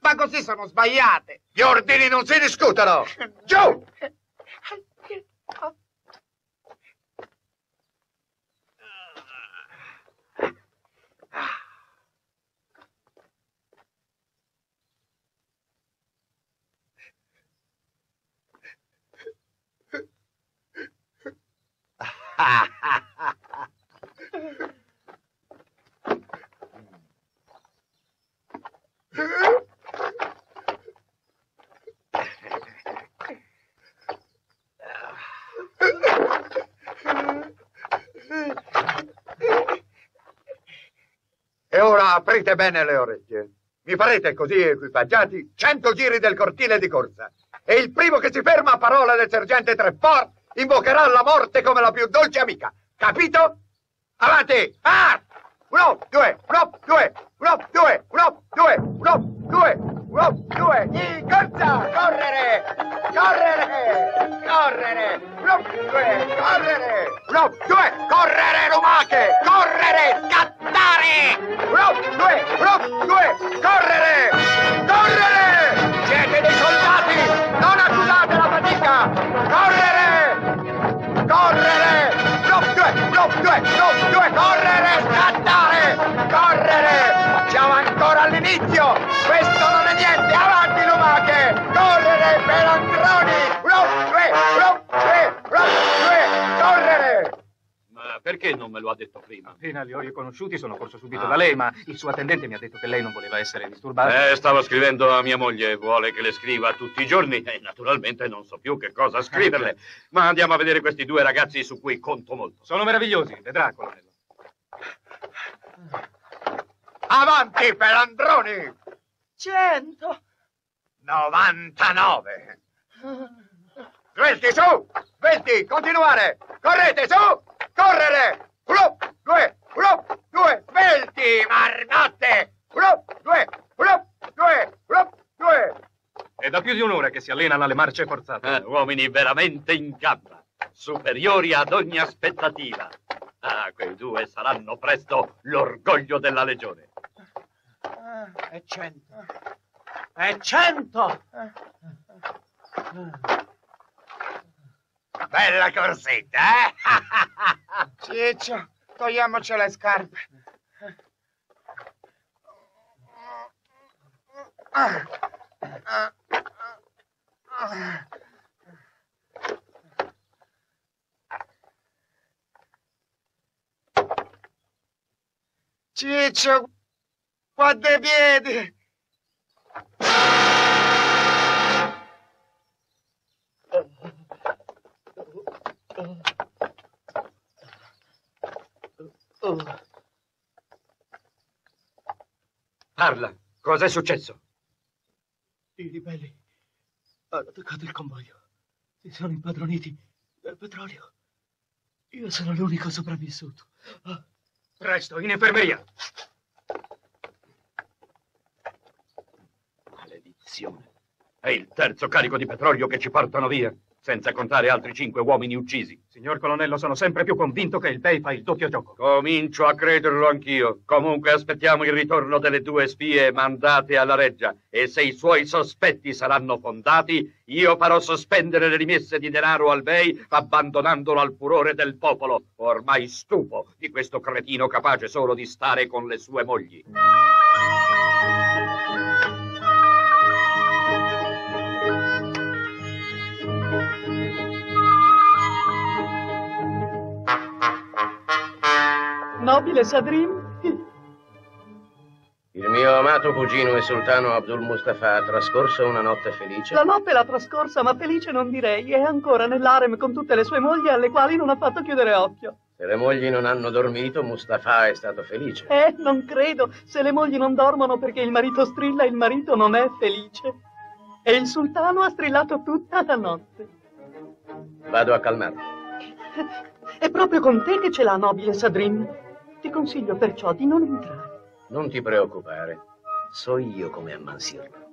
S5: Ma così sono sbagliate.
S13: Gli ordini non si discutono! Giù! E ora aprite bene le orecchie. Mi farete così equipaggiati cento giri del cortile di corsa. E il primo che si ferma a parola del sergente Trefort invocherà la morte come la più dolce amica. Capito? Avanti! Ah! Uno, due, uno, due, uno, due, uno, due, uno, due, uno, due. In corsa! Correre! Correre! Correre! Uno, due, correre! Uno, due, correre, lumache! Correre! Scattare! Uno, due, uno, due, correre! Correre! Siete dei soldati! Non accusate la fatica! Correre! Correre! Uno, due, uno, due, uno, due, correre! Scattare! Correre! Siamo ancora all'inizio! Questo non è niente! Avanti, lumache! Correre, pelandroni! Uno, due, uno,
S9: perché non me lo ha detto prima?
S14: Appena li ho riconosciuti sono corso subito da lei, ma il suo attendente mi ha detto che lei non voleva essere disturbato.
S9: Eh, stavo scrivendo a mia moglie, vuole che le scriva tutti i giorni e naturalmente non so più che cosa scriverle. Ma andiamo a vedere questi due ragazzi su cui conto molto.
S14: Sono meravigliosi, vedrà, colonnello.
S13: Avanti, pelandroni!
S5: Cento.
S13: 99! Svelti, su! Svelti, continuare! Correte, su! Correre! Uno, due, uno, due, svelti, marnotte! Uno, due, uno, due, uno, due!
S14: È da più di un'ora che si allenano alle marce forzate.
S9: Eh, uomini veramente in gamba, superiori ad ogni aspettativa. Ah, quei due saranno presto l'orgoglio della legione.
S2: E cento. E cento.
S13: Bella corsetta, eh?
S5: Ciccio, togliamoci le scarpe. Ah, ah, Ciccio, quanti piedi!
S9: Parla, cos'è successo?
S15: I ribelli hanno attaccato il convoglio. Si sono impadroniti del petrolio. Io sono l'unico sopravvissuto. Ah,
S9: Presto, in infermeria. Maledizione. È il terzo carico di petrolio che ci portano via, senza contare altri cinque uomini uccisi.
S14: Signor colonnello, sono sempre più convinto che il Bey fa il doppio gioco.
S9: Comincio a crederlo anch'io. Comunque aspettiamo il ritorno delle due spie mandate alla reggia e se i suoi sospetti saranno fondati, io farò sospendere le rimesse di denaro al Bey abbandonandolo al furore del popolo, ormai stufo di questo cretino capace solo di stare con le sue mogli.
S15: Nobile Sadrim,
S7: Il mio amato cugino e sultano Abdul Mustafa ha trascorso una notte felice.
S15: la notte l'ha trascorsa, ma felice non direi. È ancora nell'arem con tutte le sue mogli alle quali non ha fatto chiudere occhio.
S7: Se le mogli non hanno dormito, Mustafa è stato felice.
S15: Eh, non credo. Se le mogli non dormono perché il marito strilla, il marito non è felice. E il sultano ha strillato tutta la notte.
S7: Vado a calmarlo.
S15: È proprio con te che ce l'ha, nobile Sadrim. Ti consiglio perciò di non entrare.
S7: Non ti preoccupare. So io come ammansirlo.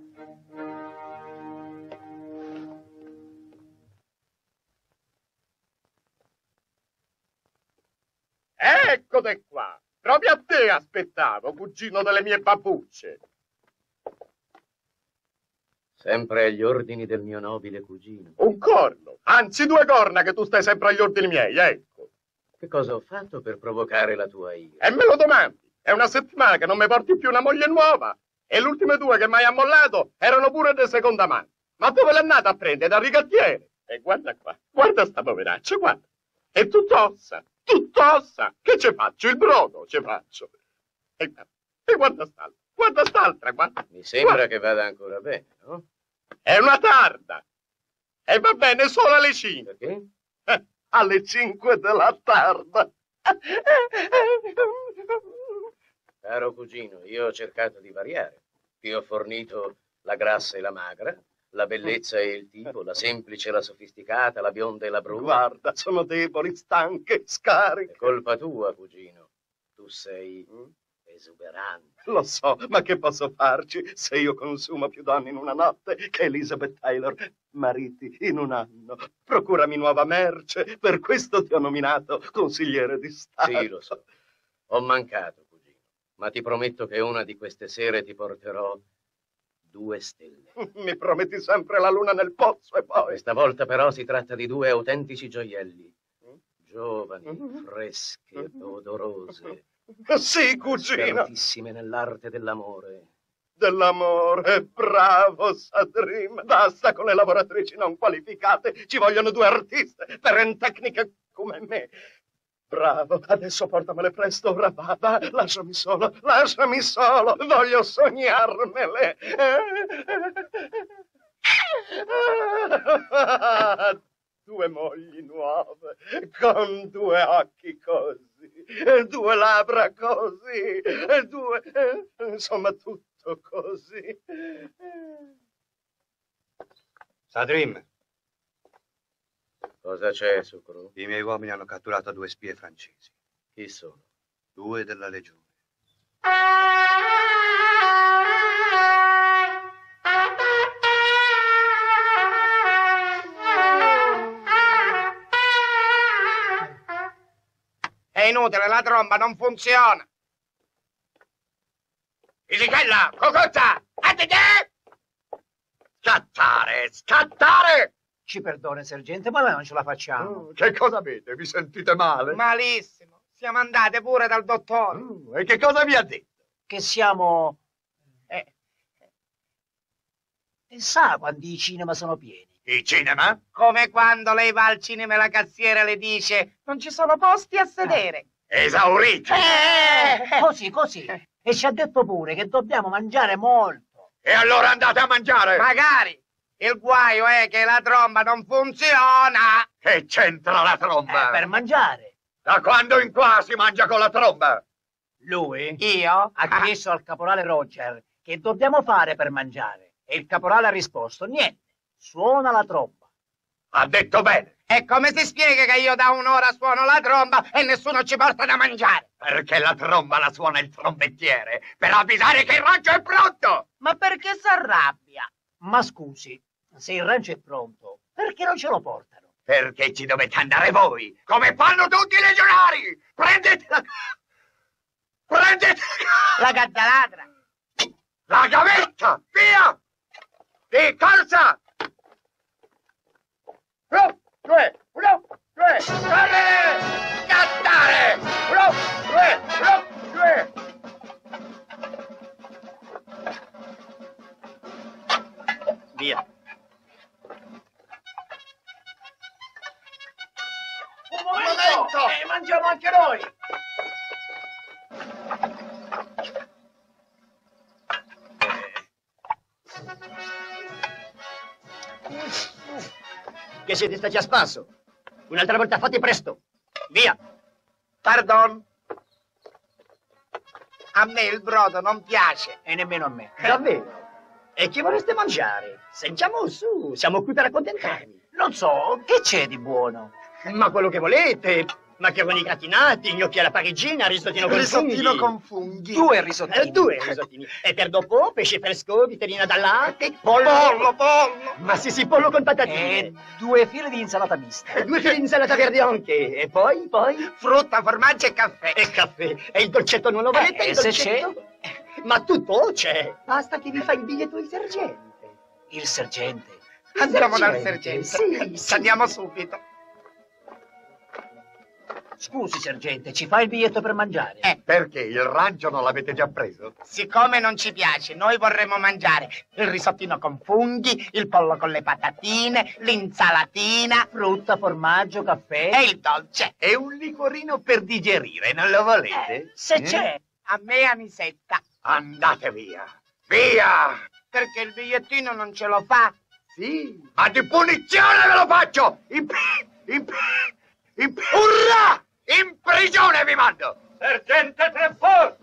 S11: Eccode qua! Proprio a te aspettavo, cugino delle mie babbucce.
S7: Sempre agli ordini del mio nobile cugino.
S11: Un corno, anzi due corna che tu stai sempre agli ordini miei, ecco.
S7: Che cosa ho fatto per provocare la tua ira?
S11: E me lo domandi. È una settimana che non mi porti più una moglie nuova. E le ultime due che mi hai ammollato erano pure di seconda mano. Ma dove l'è andata a prendere? Dal rigattiere? E guarda qua, guarda sta poveraccia, guarda. È tutta ossa, tutta ossa. Che ci faccio? Il brodo ci faccio. E, e guarda st'altra, guarda st'altra, guarda.
S7: Mi sembra
S11: Guarda.
S7: che vada ancora bene, no?
S11: È una tarda. E va bene solo alle 5.
S7: Perché?
S11: Alle 5 della tarda.
S7: Caro cugino, io ho cercato di variare. Ti ho fornito la grassa e la magra, la bellezza e il tipo, la semplice e la sofisticata, la bionda e la bruna.
S11: Guarda, sono deboli, stanche, scariche.
S7: È colpa tua, cugino. Tu sei esuberante.
S11: Lo so, ma che posso farci se io consumo più donne in una notte che Elizabeth Taylor mariti in un anno? Procurami nuova merce, per questo ti ho nominato consigliere di Stato.
S7: Sì, lo so. Ho mancato, cugino. Ma ti prometto che una di queste sere ti porterò due stelle.
S11: Mi prometti sempre la luna nel pozzo e poi...
S7: Questa volta però si tratta di due autentici gioielli. Giovani, fresche, odorose,
S11: Sì, cugino.
S7: espertissime nell'arte dell'amore.
S11: Dell'amore, bravo Sadrim. Basta con le lavoratrici non qualificate. Ci vogliono due artiste, tecniche come me. Bravo, adesso portamele presto, ora va, va, lasciami solo, lasciami solo, voglio sognarmele. Due mogli nuove, con due occhi così, due labbra così, due... insomma tutto così.
S16: Sadrim,
S7: Cosa c'è, Sucru?
S16: i miei uomini hanno catturato due spie francesi,
S7: Chi sono?
S16: due della legione.
S5: È inutile, la tromba non funziona. Isichella, Cocozza, attenti!
S11: Scattare, scattare!
S2: Ci perdoni, sergente, ma noi non ce la facciamo.
S11: Che cosa avete? Vi sentite male?
S5: Malissimo. Siamo andate pure dal dottore.
S11: E che cosa vi ha detto?
S2: Che siamo... Eh, e sa quando i cinema sono pieni.
S13: Il cinema?
S5: Come quando lei va al cinema e la cassiera le dice non ci sono posti a sedere.
S13: Esauriti!
S5: Eh,
S2: Così, così. E ci ha detto pure che dobbiamo mangiare molto.
S13: E allora andate a mangiare!
S5: Magari. Il guaio è che la tromba non funziona.
S13: Che c'entra la tromba?
S2: Eh, per mangiare.
S13: Da quando in qua si mangia con la tromba?
S2: Lui
S5: Io?
S2: ha chiesto al caporale Roger che dobbiamo fare per mangiare. E il caporale ha risposto, niente, suona la tromba.
S13: Ha detto bene,
S5: E come si spiega che io da un'ora suono la tromba e nessuno ci porta da mangiare?
S13: perché la tromba la suona il trombettiere, per avvisare che il rancio è pronto!
S5: Ma perché si arrabbia?
S2: Ma scusi, se il rancio è pronto, perché non ce lo portano?
S13: Perché ci dovete andare voi, come fanno tutti i legionari! Prendete la... Prendete
S5: La gaddaladra.
S13: la gavetta! Via! Di corsa! Uno, due, uno, due, correre! Scattare! Uno, due, uno, due!
S2: Via.
S5: Un
S13: momento!
S2: E mangiamo anche noi! Che siete stati a spasso? Un'altra volta fate presto! Via!
S5: Pardon. A me il brodo non piace.
S2: E nemmeno a me. Davvero? E che vorreste mangiare? Sentiamo su, siamo qui per accontentarvi. Non so, che c'è di buono? Ma quello che volete. Maccheroni gratinati, gnocchi alla parigina, risottino con
S5: Risottino con funghi.
S2: Due risottini. Eh, due risottini. E per dopo pesce fresco, vitelina dal latte, pollo.
S5: Pollo, pollo.
S2: Ma sì, sì, pollo con patatine. E due file di insalata mista. E due file di insalata verde anche. E poi, poi?
S5: Frutta, formaggio e caffè.
S2: E caffè. E il dolcetto non lo volete?
S5: Eh,
S2: il
S5: se
S2: dolcetto? Ma tutto c'è. Basta che vi fa il biglietto il sergente. Il sergente?
S5: Andiamo dal sergente.
S2: Sì, sì.
S5: Andiamo subito.
S2: Scusi, sergente, ci fa il biglietto per mangiare?
S5: Eh.
S13: Perché il rancio non l'avete già preso?
S5: Siccome non ci piace, noi vorremmo mangiare il risottino con funghi, il pollo con le patatine, l'insalatina
S2: Frutta, formaggio, caffè.
S5: e il dolce.
S13: E un liquorino per digerire, non lo volete?
S2: Se
S13: Eh?
S2: c'è.
S5: A me anisetta,
S13: Andate via! Via!
S5: perché il bigliettino non ce lo fa.
S13: Sì, ma di punizione ve lo faccio! In, in, in, urrà! In prigione vi mando!
S9: Sergente Trefort!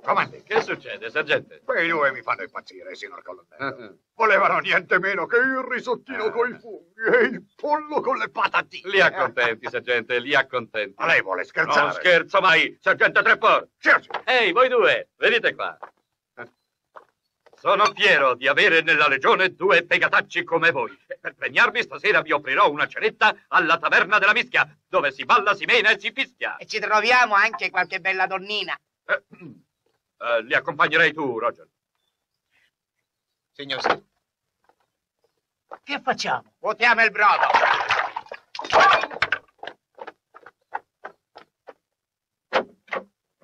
S13: Comandi,
S9: Che succede, sergente?
S13: quei due mi fanno impazzire, signor colonnello. Volevano niente meno che il risottino coi funghi e il pollo con le patatine.
S9: Li accontenti, sergente, li accontenti.
S13: Ma lei vuole scherzare?
S9: Non scherzo mai, sergente
S13: sì.
S9: Ehi, voi due, venite qua. Sono fiero di avere nella legione due pegatacci come voi. E per premiarvi stasera vi offrirò una cenetta alla taverna della Mischia, dove si balla, si mena e si fischia.
S5: E ci troviamo anche qualche bella donnina.
S9: Eh, eh, li accompagnerei tu, Roger.
S5: Signor sì.
S2: Che facciamo?
S5: Votiamo il brodo.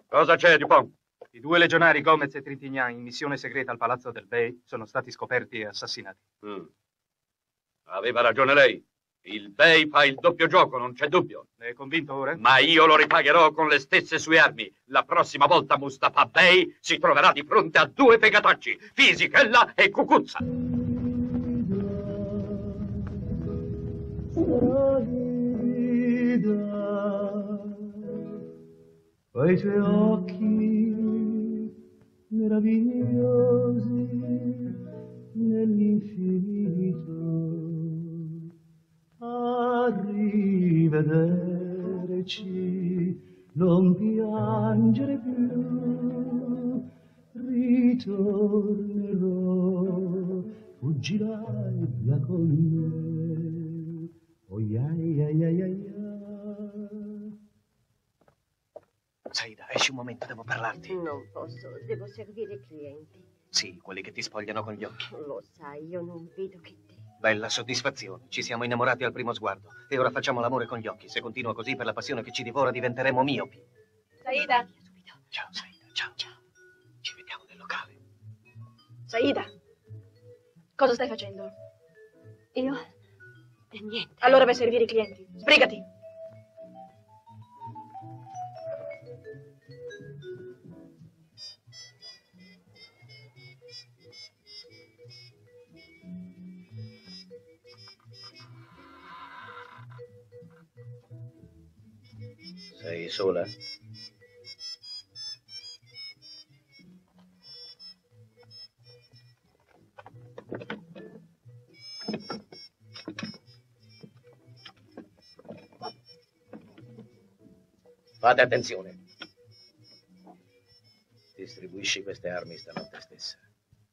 S9: Cosa c'è, Dupont?
S14: I due legionari Gomez e Trintignant in missione segreta al palazzo del Bey sono stati scoperti e assassinati.
S9: Mm. Aveva ragione lei. Il Bey fa il doppio gioco, non c'è dubbio.
S14: Ne è convinto ora?
S9: Ma io lo ripagherò con le stesse sue armi. La prossima volta Mustafa Bey si troverà di fronte a due pegatacci, Fisichella e Cucuzza.
S15: Quei suoi occhi meravigliosi nell'infinito. Arrivederci, non piangere più, ritornerò, fuggirai via con me. Oh, ya, ya, ya, ya,
S2: Saida, esci un momento, devo parlarti.
S17: Non posso, devo servire i clienti.
S2: Sì, quelli che ti spogliano con gli occhi.
S17: Lo sai, io non vedo che te.
S2: Bella soddisfazione. Ci siamo innamorati al primo sguardo. E ora facciamo l'amore con gli occhi. Se continua così, per la passione che ci divora, diventeremo miopi.
S4: Saida,
S2: Ciao, Saida. Ciao, ciao. Ci vediamo nel locale.
S4: Saida, cosa stai facendo?
S17: Io? E niente.
S18: Allora vai a servire i clienti. Sbrigati.
S7: Sei sola? Fate attenzione. Distribuisci queste armi stanotte stessa.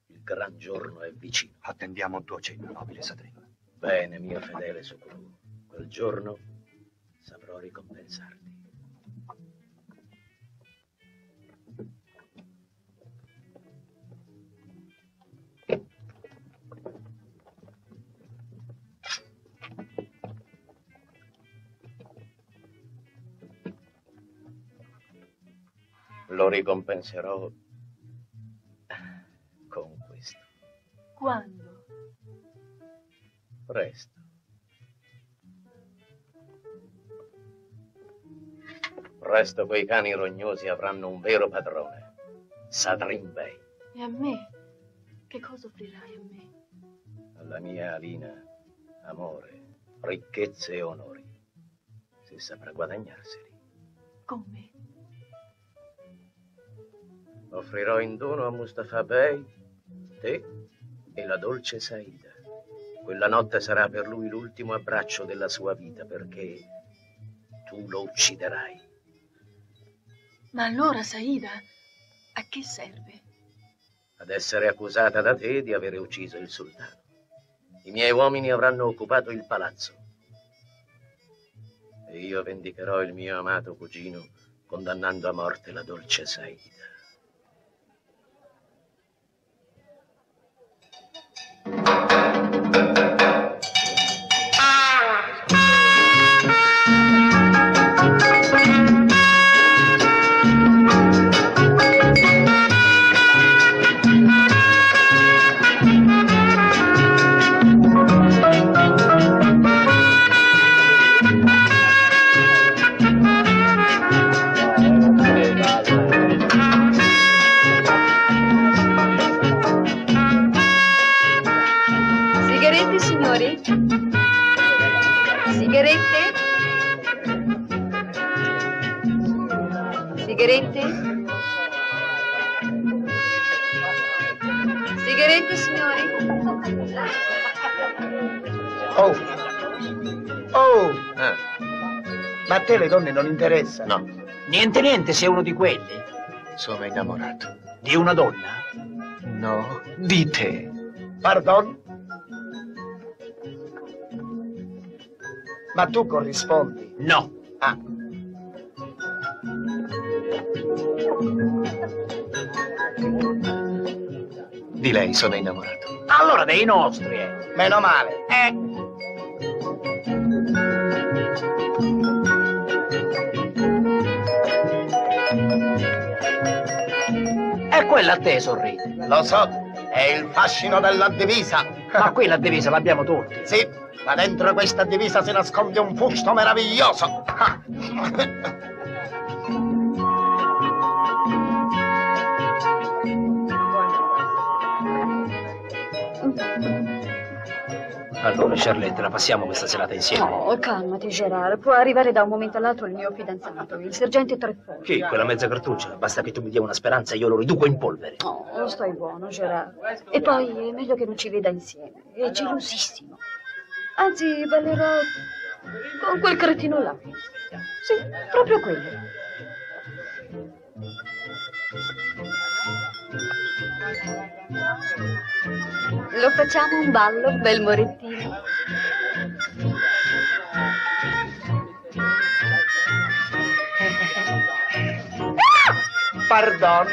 S7: Il gran giorno è vicino.
S16: Attendiamo il tuo cenno, nobile Sadrima.
S7: Bene, mio fedele Sokuru. Quel giorno ricompensarti. Lo ricompenserò con questo.
S18: Quando?
S7: Presto. Presto quei cani rognosi avranno un vero padrone, Sadrin Bey.
S18: E a me? Che cosa offrirai a me?
S7: Alla mia Alina, amore, ricchezze e onori. Se saprà guadagnarseli.
S18: Con me?
S7: Offrirò in dono a Mustafa Bey te e la dolce Saida. Quella notte sarà per lui l'ultimo abbraccio della sua vita perché tu lo ucciderai.
S18: Ma allora, Saida, a che serve?
S7: ad essere accusata da te di avere ucciso il sultano. I miei uomini avranno occupato il palazzo. E io vendicherò il mio amato cugino condannando a morte la dolce Saida.
S19: Sigarette, signori?
S20: Oh! Oh! Ma a te le donne non interessano?
S7: No. Niente, niente, sei uno di quelli.
S20: Sono innamorato.
S7: Di una donna?
S20: No, di te.
S5: Pardon? Ma tu corrispondi?
S7: No.
S5: Ah.
S20: Di lei sono innamorato.
S7: Allora dei nostri, eh.
S5: Meno male.
S7: Eh. E quella a te sorride.
S5: Lo so, è il fascino della divisa.
S7: Ma qui la divisa l'abbiamo tutti.
S5: Sì, ma dentro questa divisa si nasconde un fusto meraviglioso.
S7: Allora, Charlotte, la passiamo questa serata insieme.
S4: Oh, calmati, Gerard. Può arrivare da un momento all'altro il mio fidanzato, il sergente Trefort.
S7: Chi? Quella mezza cartuccia? Basta che tu mi dia una speranza e io lo riduco in polvere.
S4: Oh, stai buono, Gerard. E poi è meglio che non ci veda insieme. È gelosissimo. Anzi, ballerò con quel cretino là. Sì, proprio quello. Lo facciamo un ballo, bel morettino.
S5: Pardon.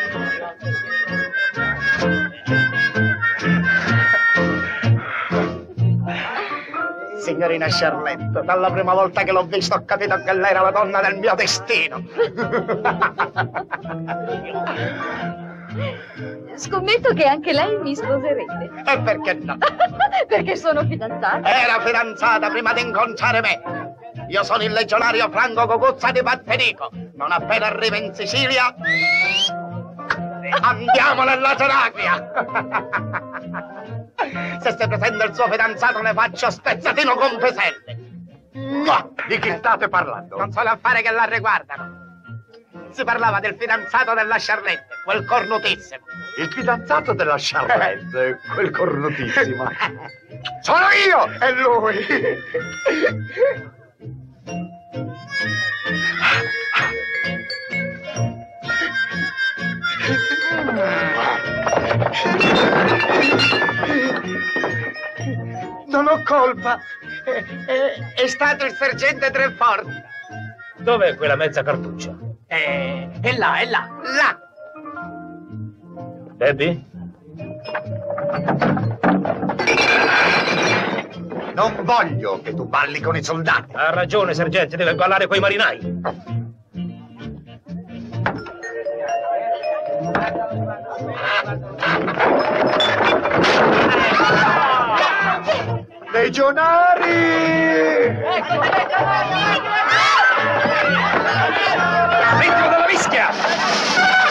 S5: Signorina Charlette, dalla prima volta che l'ho visto ho capito che lei era la donna del mio destino.
S4: Scommetto che anche lei mi sposerebbe.
S5: E perché no?
S4: Perché sono fidanzata.
S5: Era fidanzata prima di incontrare me. Io sono il legionario Franco Cocuzza di Battenico. Non appena arrivo in Sicilia... Andiamo nella Terapia! Se si presenta il suo fidanzato ne faccio spezzatino con peselle.
S13: Di chi state parlando?
S5: Non so l'affare che la riguardano. Si parlava del fidanzato della Charlette, quel cornutissimo.
S13: Il fidanzato della Charlette, quel cornutissimo.
S5: Sono io! E lui! Non ho colpa. È, è- è stato il sergente Trefort.
S6: Dov'è quella mezza cartuccia?
S5: È, è là, è là, là.
S6: Debbie?
S13: Non voglio che tu balli con i soldati.
S6: Ha ragione, sergente, deve ballare coi marinai.
S13: Legionari!
S6: Ritmo della mischia!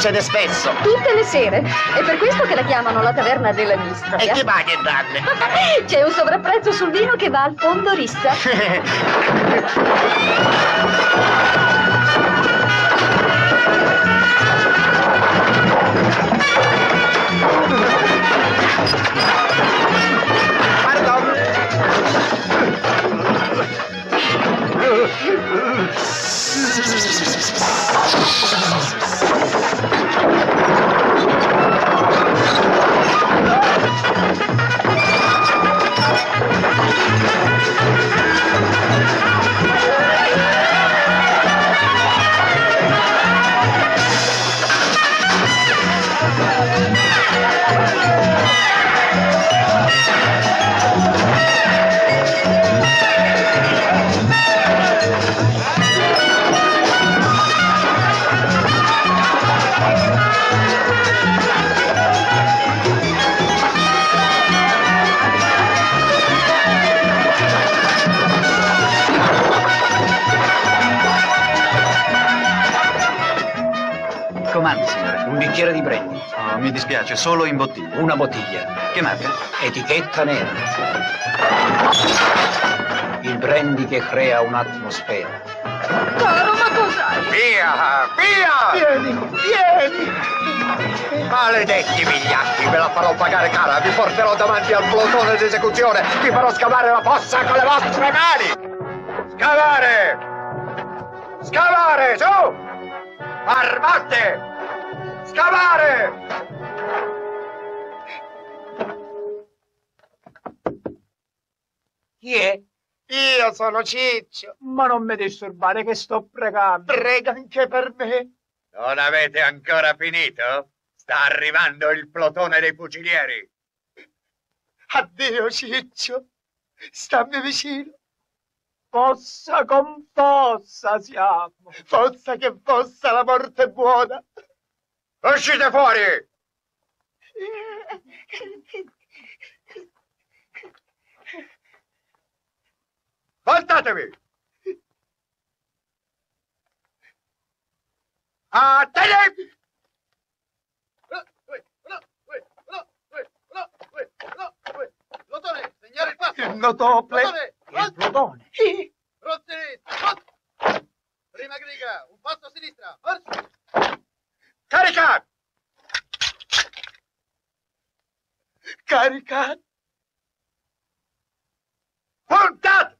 S5: Succede spesso.
S4: Tutte le sere. È per questo che la chiamano la taverna della Mistria.
S5: E chi paga in danne?
S4: C'è un sovrapprezzo sul vino che va al fondo rissa.
S2: Comandi,
S21: mi dispiace, solo in bottiglia.
S2: Una bottiglia.
S21: Che marca?
S2: Etichetta nera. Il brandy che crea un'atmosfera.
S4: Caro, ma cos'hai?
S13: Via, via!
S5: Vieni, vieni!
S13: Maledetti vigliacchi, ve la farò pagare cara, vi porterò davanti al plotone d'esecuzione, vi farò scavare la fossa con le vostre mani! Scavare! Scavare, su! Armate! Scavare!
S5: Chi è? Io sono Ciccio.
S2: Ma non mi disturbare che sto pregando.
S5: Prega anche per me.
S13: Non avete ancora finito? Sta arrivando il plotone dei fucilieri.
S5: Addio, Ciccio. Stammi vicino.
S2: Fossa con fossa siamo.
S5: Forza che fossa la morte buona.
S13: Uscite fuori! Voltatevi!
S5: Attenti! Lotone, signore
S13: Quattro! Notople!
S5: Lotone!
S2: Il
S5: plodone! Rotterezzo! Prima griga, un passo a sinistra! Forse!
S13: Carica! Carica! Puntat!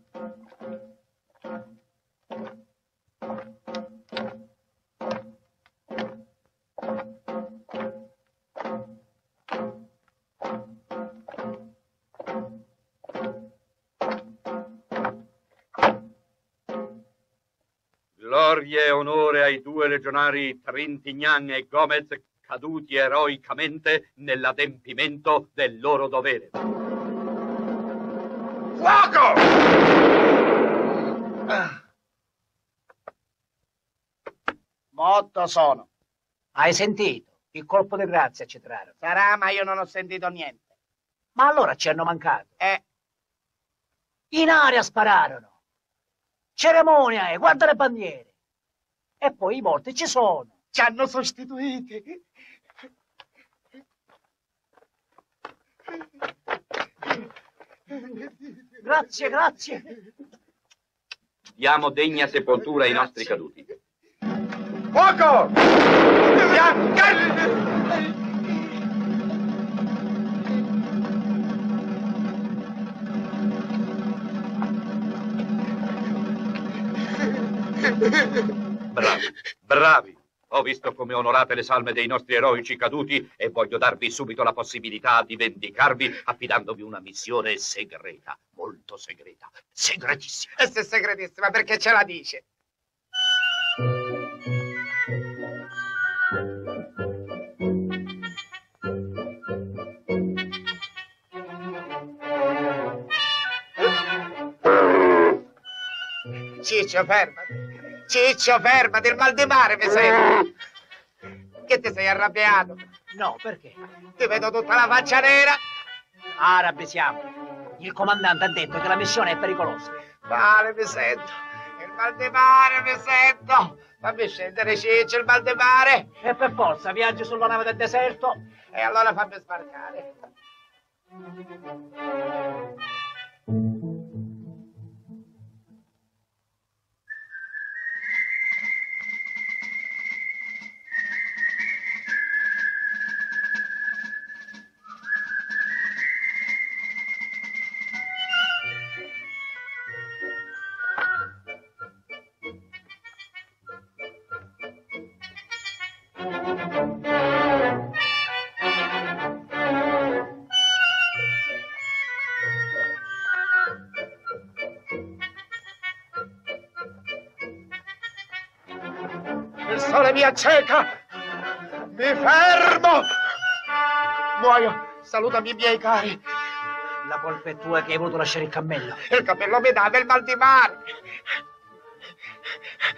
S9: Gloria e onore ai due legionari Trintignan e Gomez caduti eroicamente nell'adempimento del loro dovere.
S13: Fuoco!
S5: Motto sono.
S2: Hai sentito? Il colpo di grazia ci trarono.
S5: Sarà, ma io non ho sentito niente.
S2: Ma allora ci hanno mancato.
S5: Eh,
S2: In aria spararono. Cerimonia, e guarda le bandiere. E poi i morti ci sono.
S5: ci hanno sostituiti.
S2: Grazie, grazie.
S9: Diamo degna sepoltura ai nostri caduti.
S13: Fuoco! Bianca!
S9: Bravi, bravi. Ho visto come onorate le salme dei nostri eroici caduti e voglio darvi subito la possibilità di vendicarvi affidandovi una missione segreta, molto segreta, segretissima.
S5: E se è segretissima, perché ce la dice? Ciccio, fermati. Ciccio, fermati, il mal di mare mi sento. Che ti sei arrabbiato?
S2: No, perché?
S5: Ti vedo tutta la faccia nera.
S2: Arabi siamo. Il comandante ha detto che la missione è pericolosa.
S5: Male mi sento. Il mal di mare mi sento. Fammi scendere, Ciccio, il mal di mare.
S2: E per forza, viaggi sulla nave del deserto.
S5: E allora fammi sbarcare. Sole mi acceca. Mi fermo. Muoio. Salutami i miei cari.
S2: La colpa è tua che hai voluto lasciare il cammello.
S5: Il capello mi dà del mal di mare.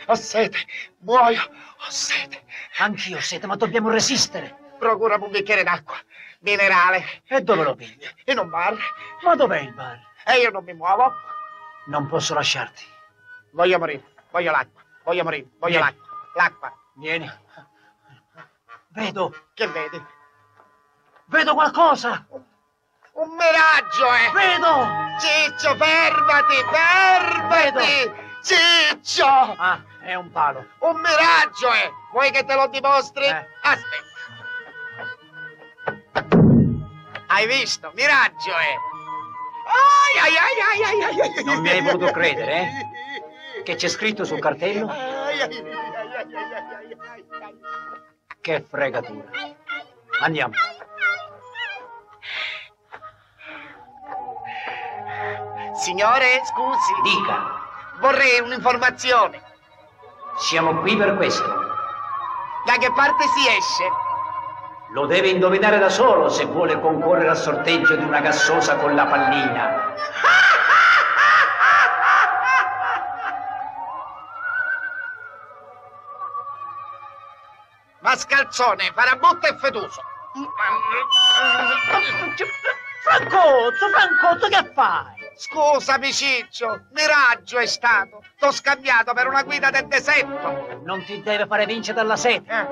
S5: Ho sete. Muoio. Ho sete.
S2: Anch'io ho sete, ma dobbiamo resistere.
S5: Procurami un bicchiere d'acqua. Minerale.
S2: E dove lo pigli?
S5: In un bar.
S2: Ma dov'è il bar?
S5: E io non mi muovo.
S2: Non posso lasciarti.
S5: Voglio morire. Voglio l'acqua. Voglio morire. Voglio l'acqua. L'acqua.
S2: Vieni. Vedo,
S5: Che vedi?
S2: vedo qualcosa.
S5: Un miraggio, eh!
S2: Vedo.
S5: Ciccio, fermati! Fermati! Ciccio!
S2: Ah, è un palo.
S5: Un miraggio, eh! Vuoi che te lo dimostri?
S2: Eh.
S5: Aspetta. Hai visto? Miraggio, eh! Ai, ai, ai, ai, ai, ai,
S2: Non mi hai
S5: ai,
S2: voluto credere, eh? Che c'è scritto sul cartello?
S5: ai, ai,
S2: Che fregatura. Andiamo.
S5: Signore, scusi.
S2: Dica.
S5: Vorrei un'informazione.
S2: Siamo qui per questo.
S5: Da che parte si esce?
S2: Lo deve indovinare da solo se vuole concorrere al sorteggio di una gassosa con la pallina.
S5: Mascalzone, farabutto e fetuso.
S2: Francozzo, Francozzo, che fai?
S5: Scusami Ciccio, miraggio è stato. T'ho scambiato per una guida del deserto.
S2: Non ti deve fare vincere dalla sete.
S5: Eh.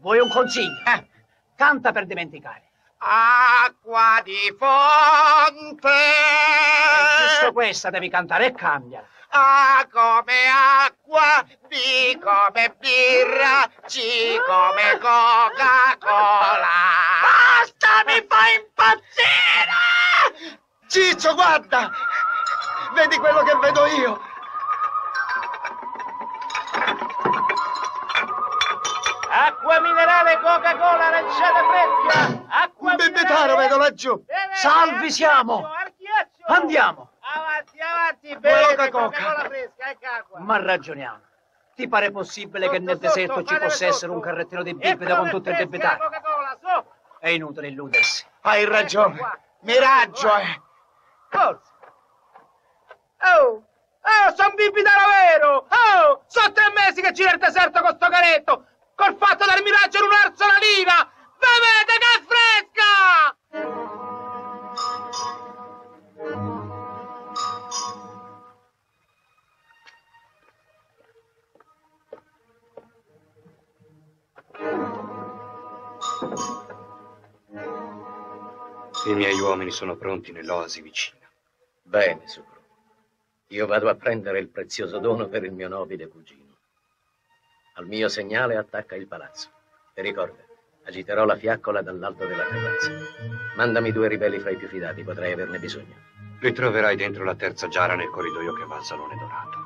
S2: Vuoi un consiglio? Canta per dimenticare.
S5: Acqua di fonte.
S2: Giusto questa devi cantare e cambia.
S5: A come acqua, B come birra, C come Coca-Cola.
S2: Basta, mi fai impazzire!
S5: Ciccio, guarda! Vedi quello che vedo io?
S6: Acqua minerale Coca-Cola aranciata fresca! Acqua
S5: Un bibitaro vedo laggiù.
S2: Salvi siamo! Andiamo!
S6: Avanti, avanti, beve
S5: Coca-Cola?
S6: Fresca, ecco acqua!
S2: Ma ragioniamo. Ti pare possibile che nel deserto ci possa essere un carrettino di bibite con tutto il debitato?
S6: Coca-Cola, su!
S2: È inutile illudersi.
S5: Hai ragione. Miraggio, eh.
S6: Forza! Oh! Oh, son bibitaro vero! Oh! Sono tre mesi che gira il deserto con sto caretto! Col fatto del miraggio in la lira! Bevete che è fresca!
S22: I miei uomini sono pronti nell'oasi vicina.
S7: Bene, Sucro. Io vado a prendere il prezioso dono per il mio nobile cugino. Al mio segnale attacca il palazzo. E ricorda, agiterò la fiaccola dall'alto della terrazza. Mandami due ribelli fra i più fidati, potrei averne bisogno.
S22: Li troverai dentro la terza giara nel corridoio che va al Salone Dorato.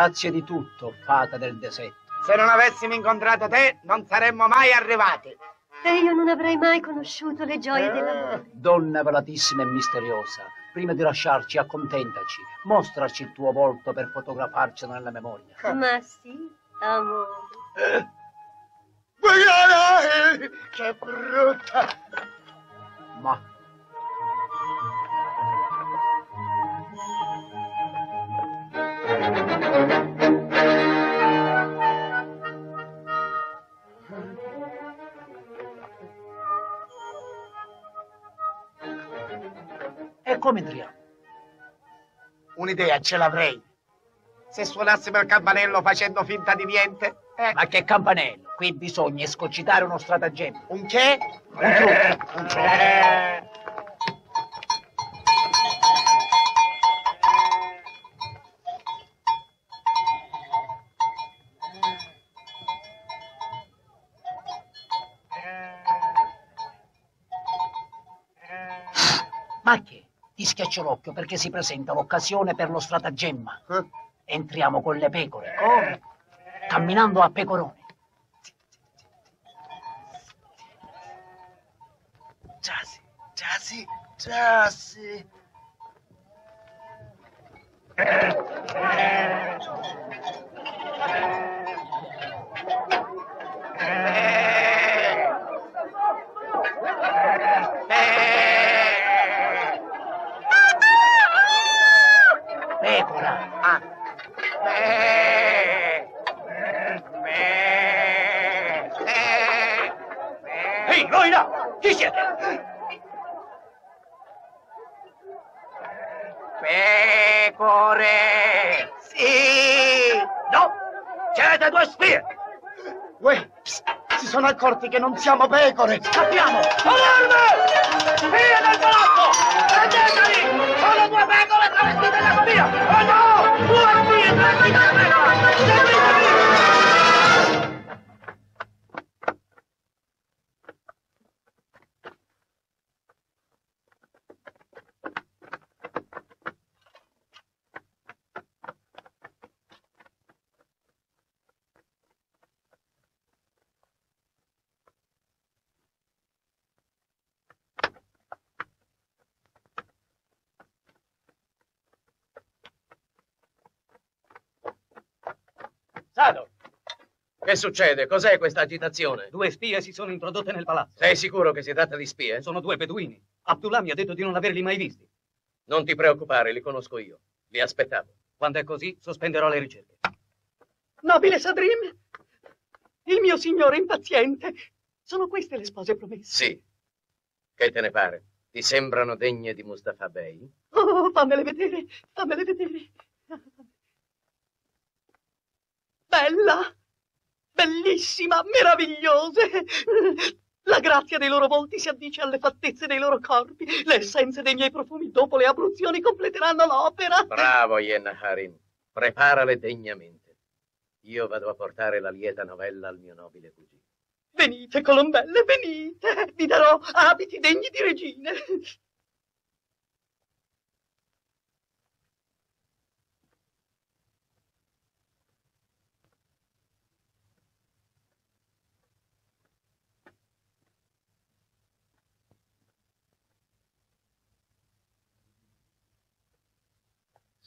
S2: Grazie di tutto, fata del deserto.
S5: Se non avessimo incontrato te, non saremmo mai arrivati.
S23: E io non avrei mai conosciuto le gioie dell'amore.
S2: Donna velatissima e misteriosa, prima di lasciarci accontentaci, mostraci il tuo volto per fotografarcelo nella memoria.
S23: Ma sì, amore.
S5: Guardate, che brutta!
S2: Ma come entriamo?
S5: Un'idea ce l'avrei. Se suonassimo il campanello facendo finta di niente. Eh.
S2: Ma che campanello? Qui bisogna escocitare uno stratagemma.
S5: Un che?
S2: Un trucco. Un trucco.
S5: Eh.
S2: Ma che? Ti schiaccio l'occhio perché si presenta l'occasione per lo stratagemma. Entriamo con le pecore. Come? Camminando a pecorone.
S5: Già sì, già sì, già sì.
S2: Pecora.
S5: Ah.
S20: Ehi, voi là! Chi siete?
S5: Pecore! Sì!
S20: No! Siete due spie!
S5: Uè, psst, si sono accorti che non siamo pecore.
S20: Scappiamo! Allarme! Via dal palazzo! Prendeteli! Sono due pecore travestite da spia!
S5: Che succede? Cos'è questa agitazione?
S24: Due spie si sono introdotte nel palazzo.
S5: Sei sicuro che si tratta di spie?
S24: Sono due beduini. Abdullah mi ha detto di non averli mai visti.
S5: Non ti preoccupare, li conosco io. Li aspettavo.
S24: Quando è così, sospenderò le ricerche.
S18: Nobile Sadrim, il mio signore impaziente. Sono queste le spose promesse.
S5: Sì. Che te ne pare? Ti sembrano degne di Mustafa Bey?
S18: Oh, fammele vedere, fammele vedere. Bella, bellissima, meravigliose. La grazia dei loro volti si addice alle fattezze dei loro corpi. Le essenze dei miei profumi dopo le abluzioni completeranno l'opera.
S5: Bravo, Yenna Harim. Preparale degnamente. Io vado a portare la lieta novella al mio nobile cugino.
S18: Venite, colombelle, venite. Vi darò abiti degni di regine.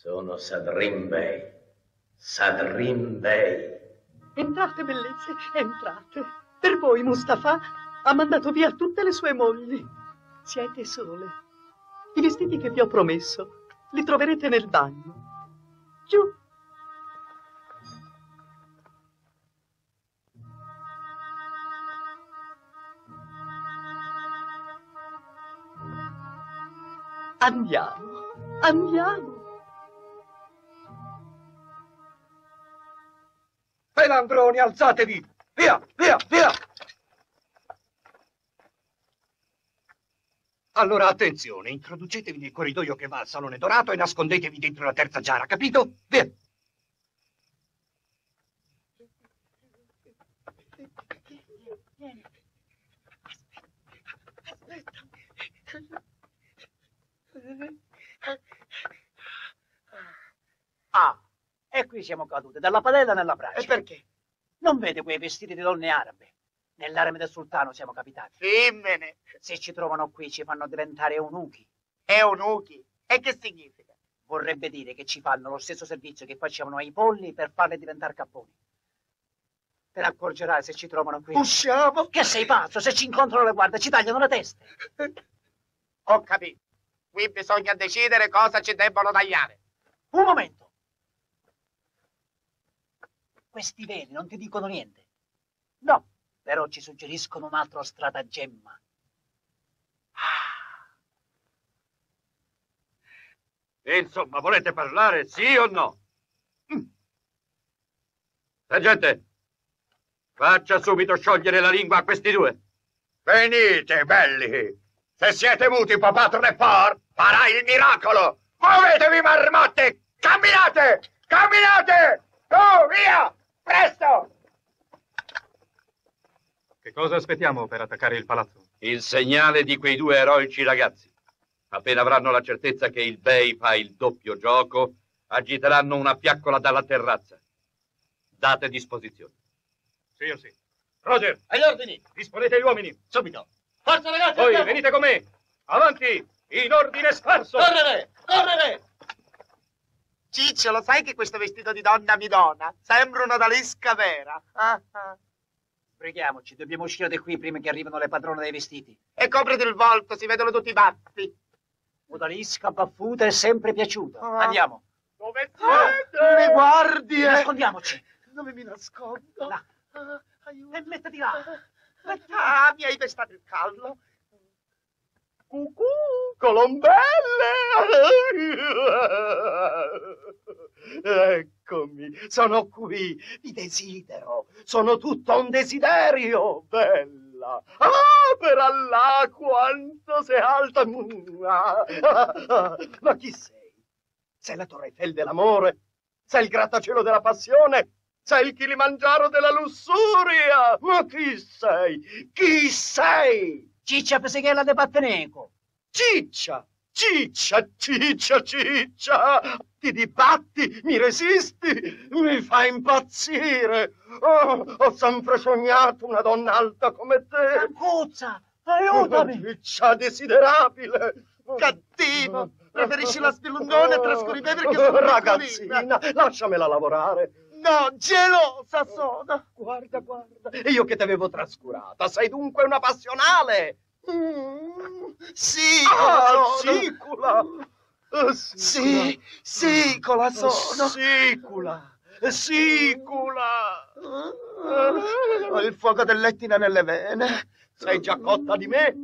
S5: Sono Sadrim Bey. Sadrim Bey.
S18: Entrate, bellezze, entrate. Per voi Mustafa ha mandato via tutte le sue mogli. Siete sole. I vestiti che vi ho promesso li troverete nel bagno. Giù. Andiamo, andiamo.
S20: Pelandroni, alzatevi! Via, via, via! Allora attenzione, introducetevi nel corridoio che va al salone dorato e nascondetevi dentro la terza giara, capito? Via!
S2: Ah, e qui siamo cadute, dalla padella nella braccia.
S5: E perché?
S2: Non vede quei vestiti di donne arabe? Nell'arme del sultano siamo capitati.
S5: Dimmene.
S2: Se ci trovano qui ci fanno diventare eunuchi.
S5: Eunuchi? E che significa?
S2: Vorrebbe dire che ci fanno lo stesso servizio che facevano ai polli per farli diventare capponi. Te ne accorgerai se ci trovano qui.
S5: Usciamo?
S2: Che sei pazzo? Se ci incontrano le guardie ci tagliano la testa.
S5: Ho capito. Qui bisogna decidere cosa ci debbono tagliare.
S2: Un momento. Questi veli non ti dicono niente. No, però ci suggeriscono un altro stratagemma.
S9: Insomma, volete parlare, sì o no? Mm. Sergente, faccia subito sciogliere la lingua a questi due.
S13: Venite, belli! Se siete muti, papà Trepar farà il miracolo! Muovetevi, marmotte! Camminate! Camminate! Tu, via! Presto!
S14: Che cosa aspettiamo per attaccare il palazzo?
S9: Il segnale di quei due eroici ragazzi. Appena avranno la certezza che il Bey fa il doppio gioco, agiteranno una fiaccola dalla terrazza. Date disposizione.
S14: Sì, o sì. Roger,
S20: Agli ordini!
S14: disponete gli uomini.
S20: Subito! Forza ragazzi!
S14: Voi
S20: andiamo!
S14: venite con me. Avanti, in ordine sparso.
S20: Correre! Correre!
S5: Ciccio, lo sai che questo vestito di donna mi dona? Sembra un'odalisca vera. Ah, ah.
S2: Preghiamoci, dobbiamo uscire da qui prima che arrivino le padrone dei vestiti.
S5: E copriti il volto, si vedono tutti i baffi.
S2: Odalisca baffuta è sempre piaciuta.
S5: Ah.
S2: Andiamo.
S5: Dove siete? Le guardie!
S2: Nascondiamoci.
S5: Dove mi nascondo?
S2: Là.
S5: Ah, aiuto.
S2: E mettiti là.
S5: Ah, mi hai pestato il callo.
S11: Cucù, colombelle. Eccomi, sono qui, vi desidero, sono tutto un desiderio, bella. Ah, per Allah, quanto sei alta! Ma chi sei? Sei la Torre Eiffel dell'amore? Sei il grattacielo della passione? Sei il Kilimangiaro della lussuria? Ma chi sei? Chi sei?
S2: Ciccia Peseghella de Patteneco.
S11: Ciccia, ciccia, ciccia, ciccia. Ti dibatti, mi resisti, mi fai impazzire. Oh, ho sempre sognato una donna alta come te.
S2: Cuzza, aiutami.
S11: Ciccia desiderabile. Cattiva. Preferisci la spilungona tra scuri bever che sono Ragazzina, lasciamela lavorare. No, gelosa sono. Guarda, guarda. E io che ti avevo trascurata. Sei dunque una passionale. Mm, sì, ah, sicula. Sì, sicola sono. Sicula, sicula. Ho il fuoco dell'ettina nelle vene. Sei già cotta di me?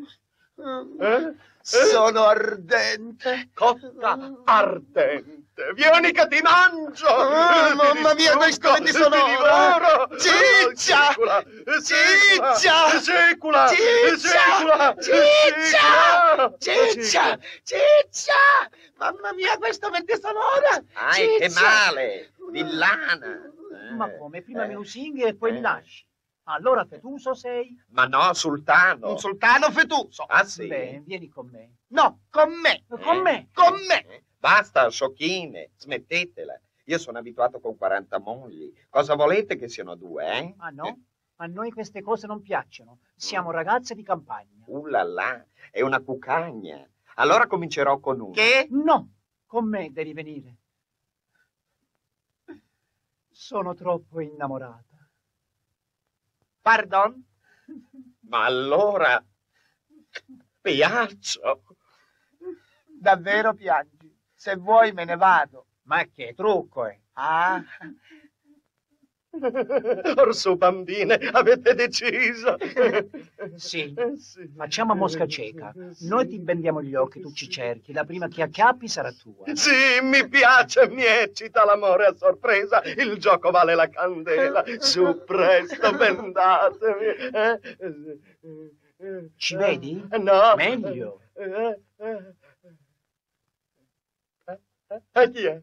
S11: Eh? Sono ardente. Cotta ardente. Vieni che ti mangio!
S20: Ah, mamma mia, questo
S11: ti
S20: ti sono
S11: divoro!
S20: Ciccia!
S11: Ciccia! Secula!
S20: Ciccia!
S11: Secula!
S20: Ciccia! Ciccia! Ciccia! Mamma mia, questo mente sonora!
S5: Ai, che
S20: Ciccia!
S5: male! Villana!
S2: Ma come? Prima mi lusinghi e poi mi lasci. Allora fetuso sei?
S5: Ma no, sultano!
S11: Un sultano fetuso!
S5: Ah, sì?
S2: Beh, vieni con me.
S11: No, con me!
S2: Con me?
S11: Con me!
S5: Basta, sciocchine, smettetela. Io sono abituato con 40 mogli. Cosa volete che siano due, eh?
S2: Ah no? A noi queste cose non piacciono. Siamo ragazze di campagna.
S5: Uh là là, è una cucagna. Allora comincerò con uno.
S2: Che? No, con me devi venire. Sono troppo innamorata.
S11: Pardon?
S5: Ma allora... Piaccio.
S11: Davvero piangi? Se vuoi me ne vado.
S2: Ma che trucco è?
S11: Ah. Orsù, bambine, avete deciso?
S2: Sì, facciamo a mosca cieca. Noi ti bendiamo gli occhi, tu ci cerchi. La prima che acchiappi sarà tua.
S11: Sì, mi piace, mi eccita l'amore a sorpresa. Il gioco vale la candela. Su, presto, bendatemi. Eh?
S2: Ci vedi?
S11: No.
S2: Meglio.
S11: Eh, eh. Eh, eh, chi è?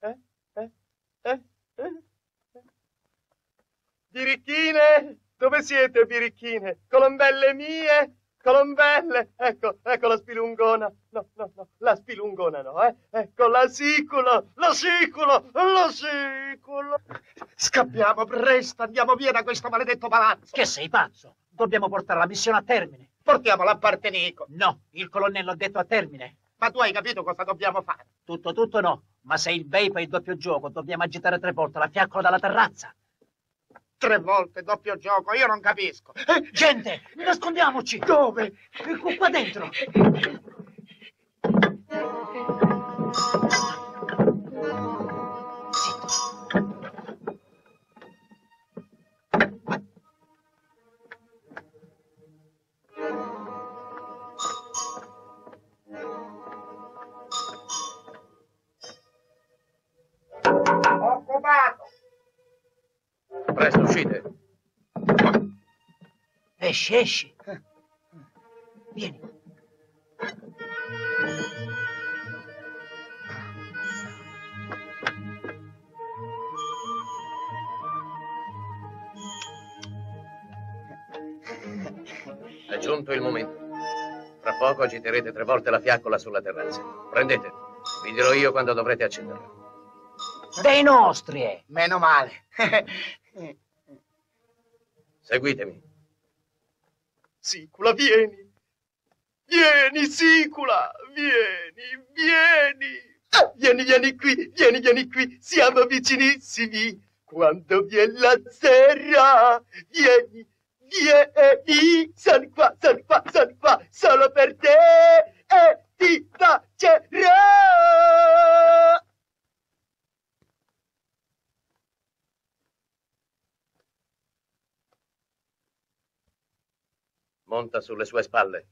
S11: Eh? Eh? Eh? Birichine? Dove siete, birichine? Colombelle mie? Colombelle? Ecco, ecco la spilungona. No, no, no, la spilungona no, eh? Ecco la siculo, la siculo, la siculo. Scappiamo presto, andiamo via da questo maledetto palazzo.
S2: Che sei pazzo? Dobbiamo portare la missione a termine.
S11: Portiamola a Partenico.
S2: No, il colonnello ha detto a termine.
S11: Ma tu hai capito cosa dobbiamo fare?
S2: Tutto, tutto no. Ma se il bei fa il doppio gioco, dobbiamo agitare tre volte la fiaccola dalla terrazza.
S11: Tre volte doppio gioco, io non capisco.
S2: Eh, gente, nascondiamoci!
S11: Dove?
S2: Qua dentro. Esci, esci. Vieni.
S5: È giunto il momento. Fra poco agiterete tre volte la fiaccola sulla terrazza. Prendete. Vi dirò io quando dovrete accenderla.
S2: Dei nostri, eh.
S11: Meno male.
S5: Seguitemi.
S11: Sicula, vieni. Vieni, Sicula, vieni, vieni. Vieni, vieni qui, vieni, vieni qui. Siamo vicinissimi. Quando viene la sera, vieni, vieni. Sono qua, sono qua, sono qua, solo per te. E ti bacerò.
S5: Monta sulle sue spalle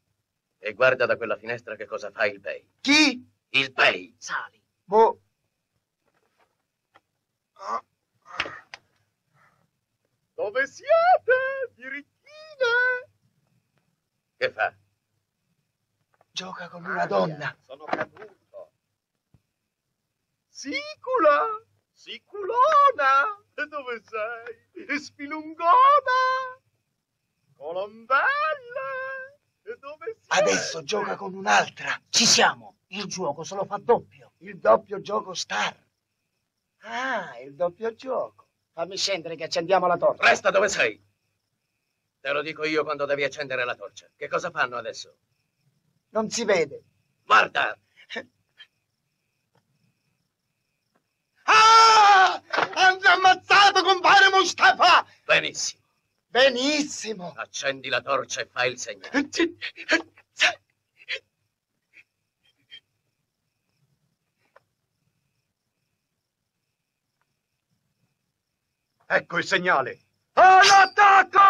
S7: E guarda da quella finestra che cosa fa il Bey.
S5: Chi?
S7: Il Bey.
S5: Sali. Boh.
S11: Dove siete? Dirittine!
S7: Che fa?
S5: Gioca con una donna.
S11: Sono caduto. Sicula! Siculona! E dove sei? Spilungona! Colombella! E dove sei?
S5: Adesso gioca con un'altra. Ci siamo. Il gioco se lo fa doppio. Il doppio gioco star. Ah, il doppio gioco. Fammi scendere che accendiamo la torcia.
S7: Resta dove sei. Te lo dico io quando devi accendere la torcia. Che cosa fanno adesso?
S5: Non si vede.
S7: Guarda!
S5: Ah! Hanno ammazzato compare Mustafa!
S7: Benissimo.
S5: Benissimo.
S7: Accendi la torcia e fai il segnale.
S9: Ecco il segnale.
S20: All'attacco!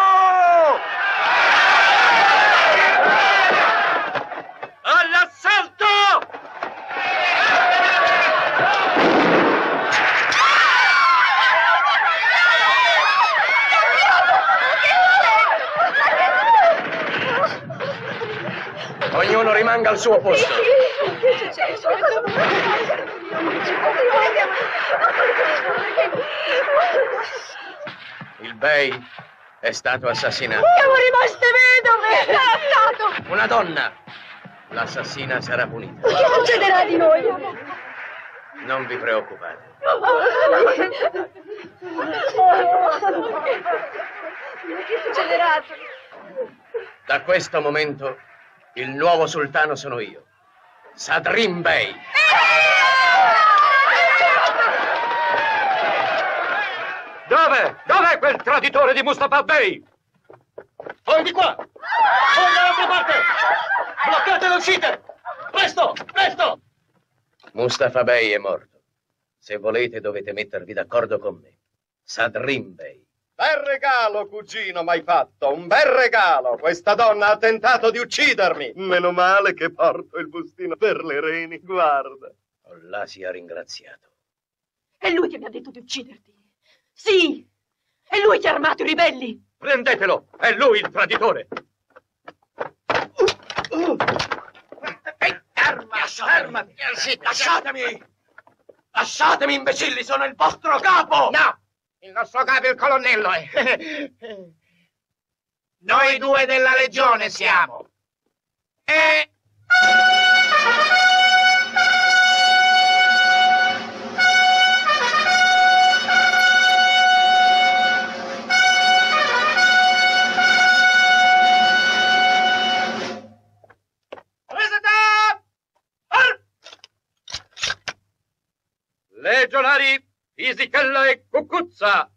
S7: Rimanga al suo posto. Il Bey è stato assassinato.
S4: Siamo rimaste vedove! Stato!
S7: Una donna. L'assassina sarà punita.
S4: Che succederà di noi?
S7: Non vi preoccupate.
S4: Che succederà?
S7: Da questo momento il nuovo sultano sono io. Sadrim Bey.
S9: Dove? Dov'è quel traditore di Mustafa Bey?
S20: Fuori di qua! Fuori dall'altra parte! Bloccate le uscite! Presto! Presto!
S7: Mustafa Bey è morto. Se volete dovete mettervi d'accordo con me. Sadrim Bey.
S11: Bel regalo, cugino, m'hai fatto, un bel regalo. Questa donna ha tentato di uccidermi. Meno male che porto il bustino per le reni, guarda.
S7: Allah sia ringraziato.
S23: È lui che mi ha detto di ucciderti. Sì! È lui che ha armato i ribelli!
S9: Prendetelo! È lui il traditore!
S20: Fermati! Lasciatemi! Lasciatemi, imbecilli, sono il vostro capo!
S5: No! Il nostro capo è il colonnello. eh. Noi due della legione siamo. E...
S9: Legionari, Fisichella e Cucuzza!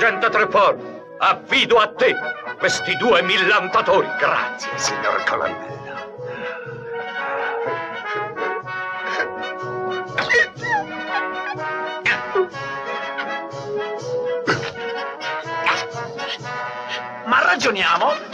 S9: Sergente Treport, affido a te questi due millantatori.
S16: Grazie, signor colonnello.
S2: Ma ragioniamo?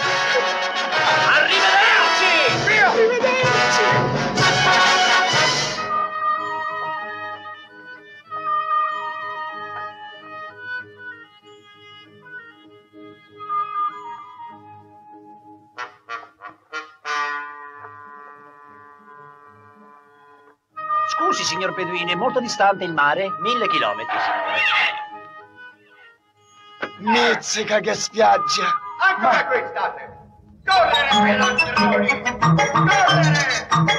S2: È molto distante il mare?
S25: Mille chilometri, signore.
S20: Mizzica che spiaggia!
S13: Ancora qui state! Correre! Correre! Correre!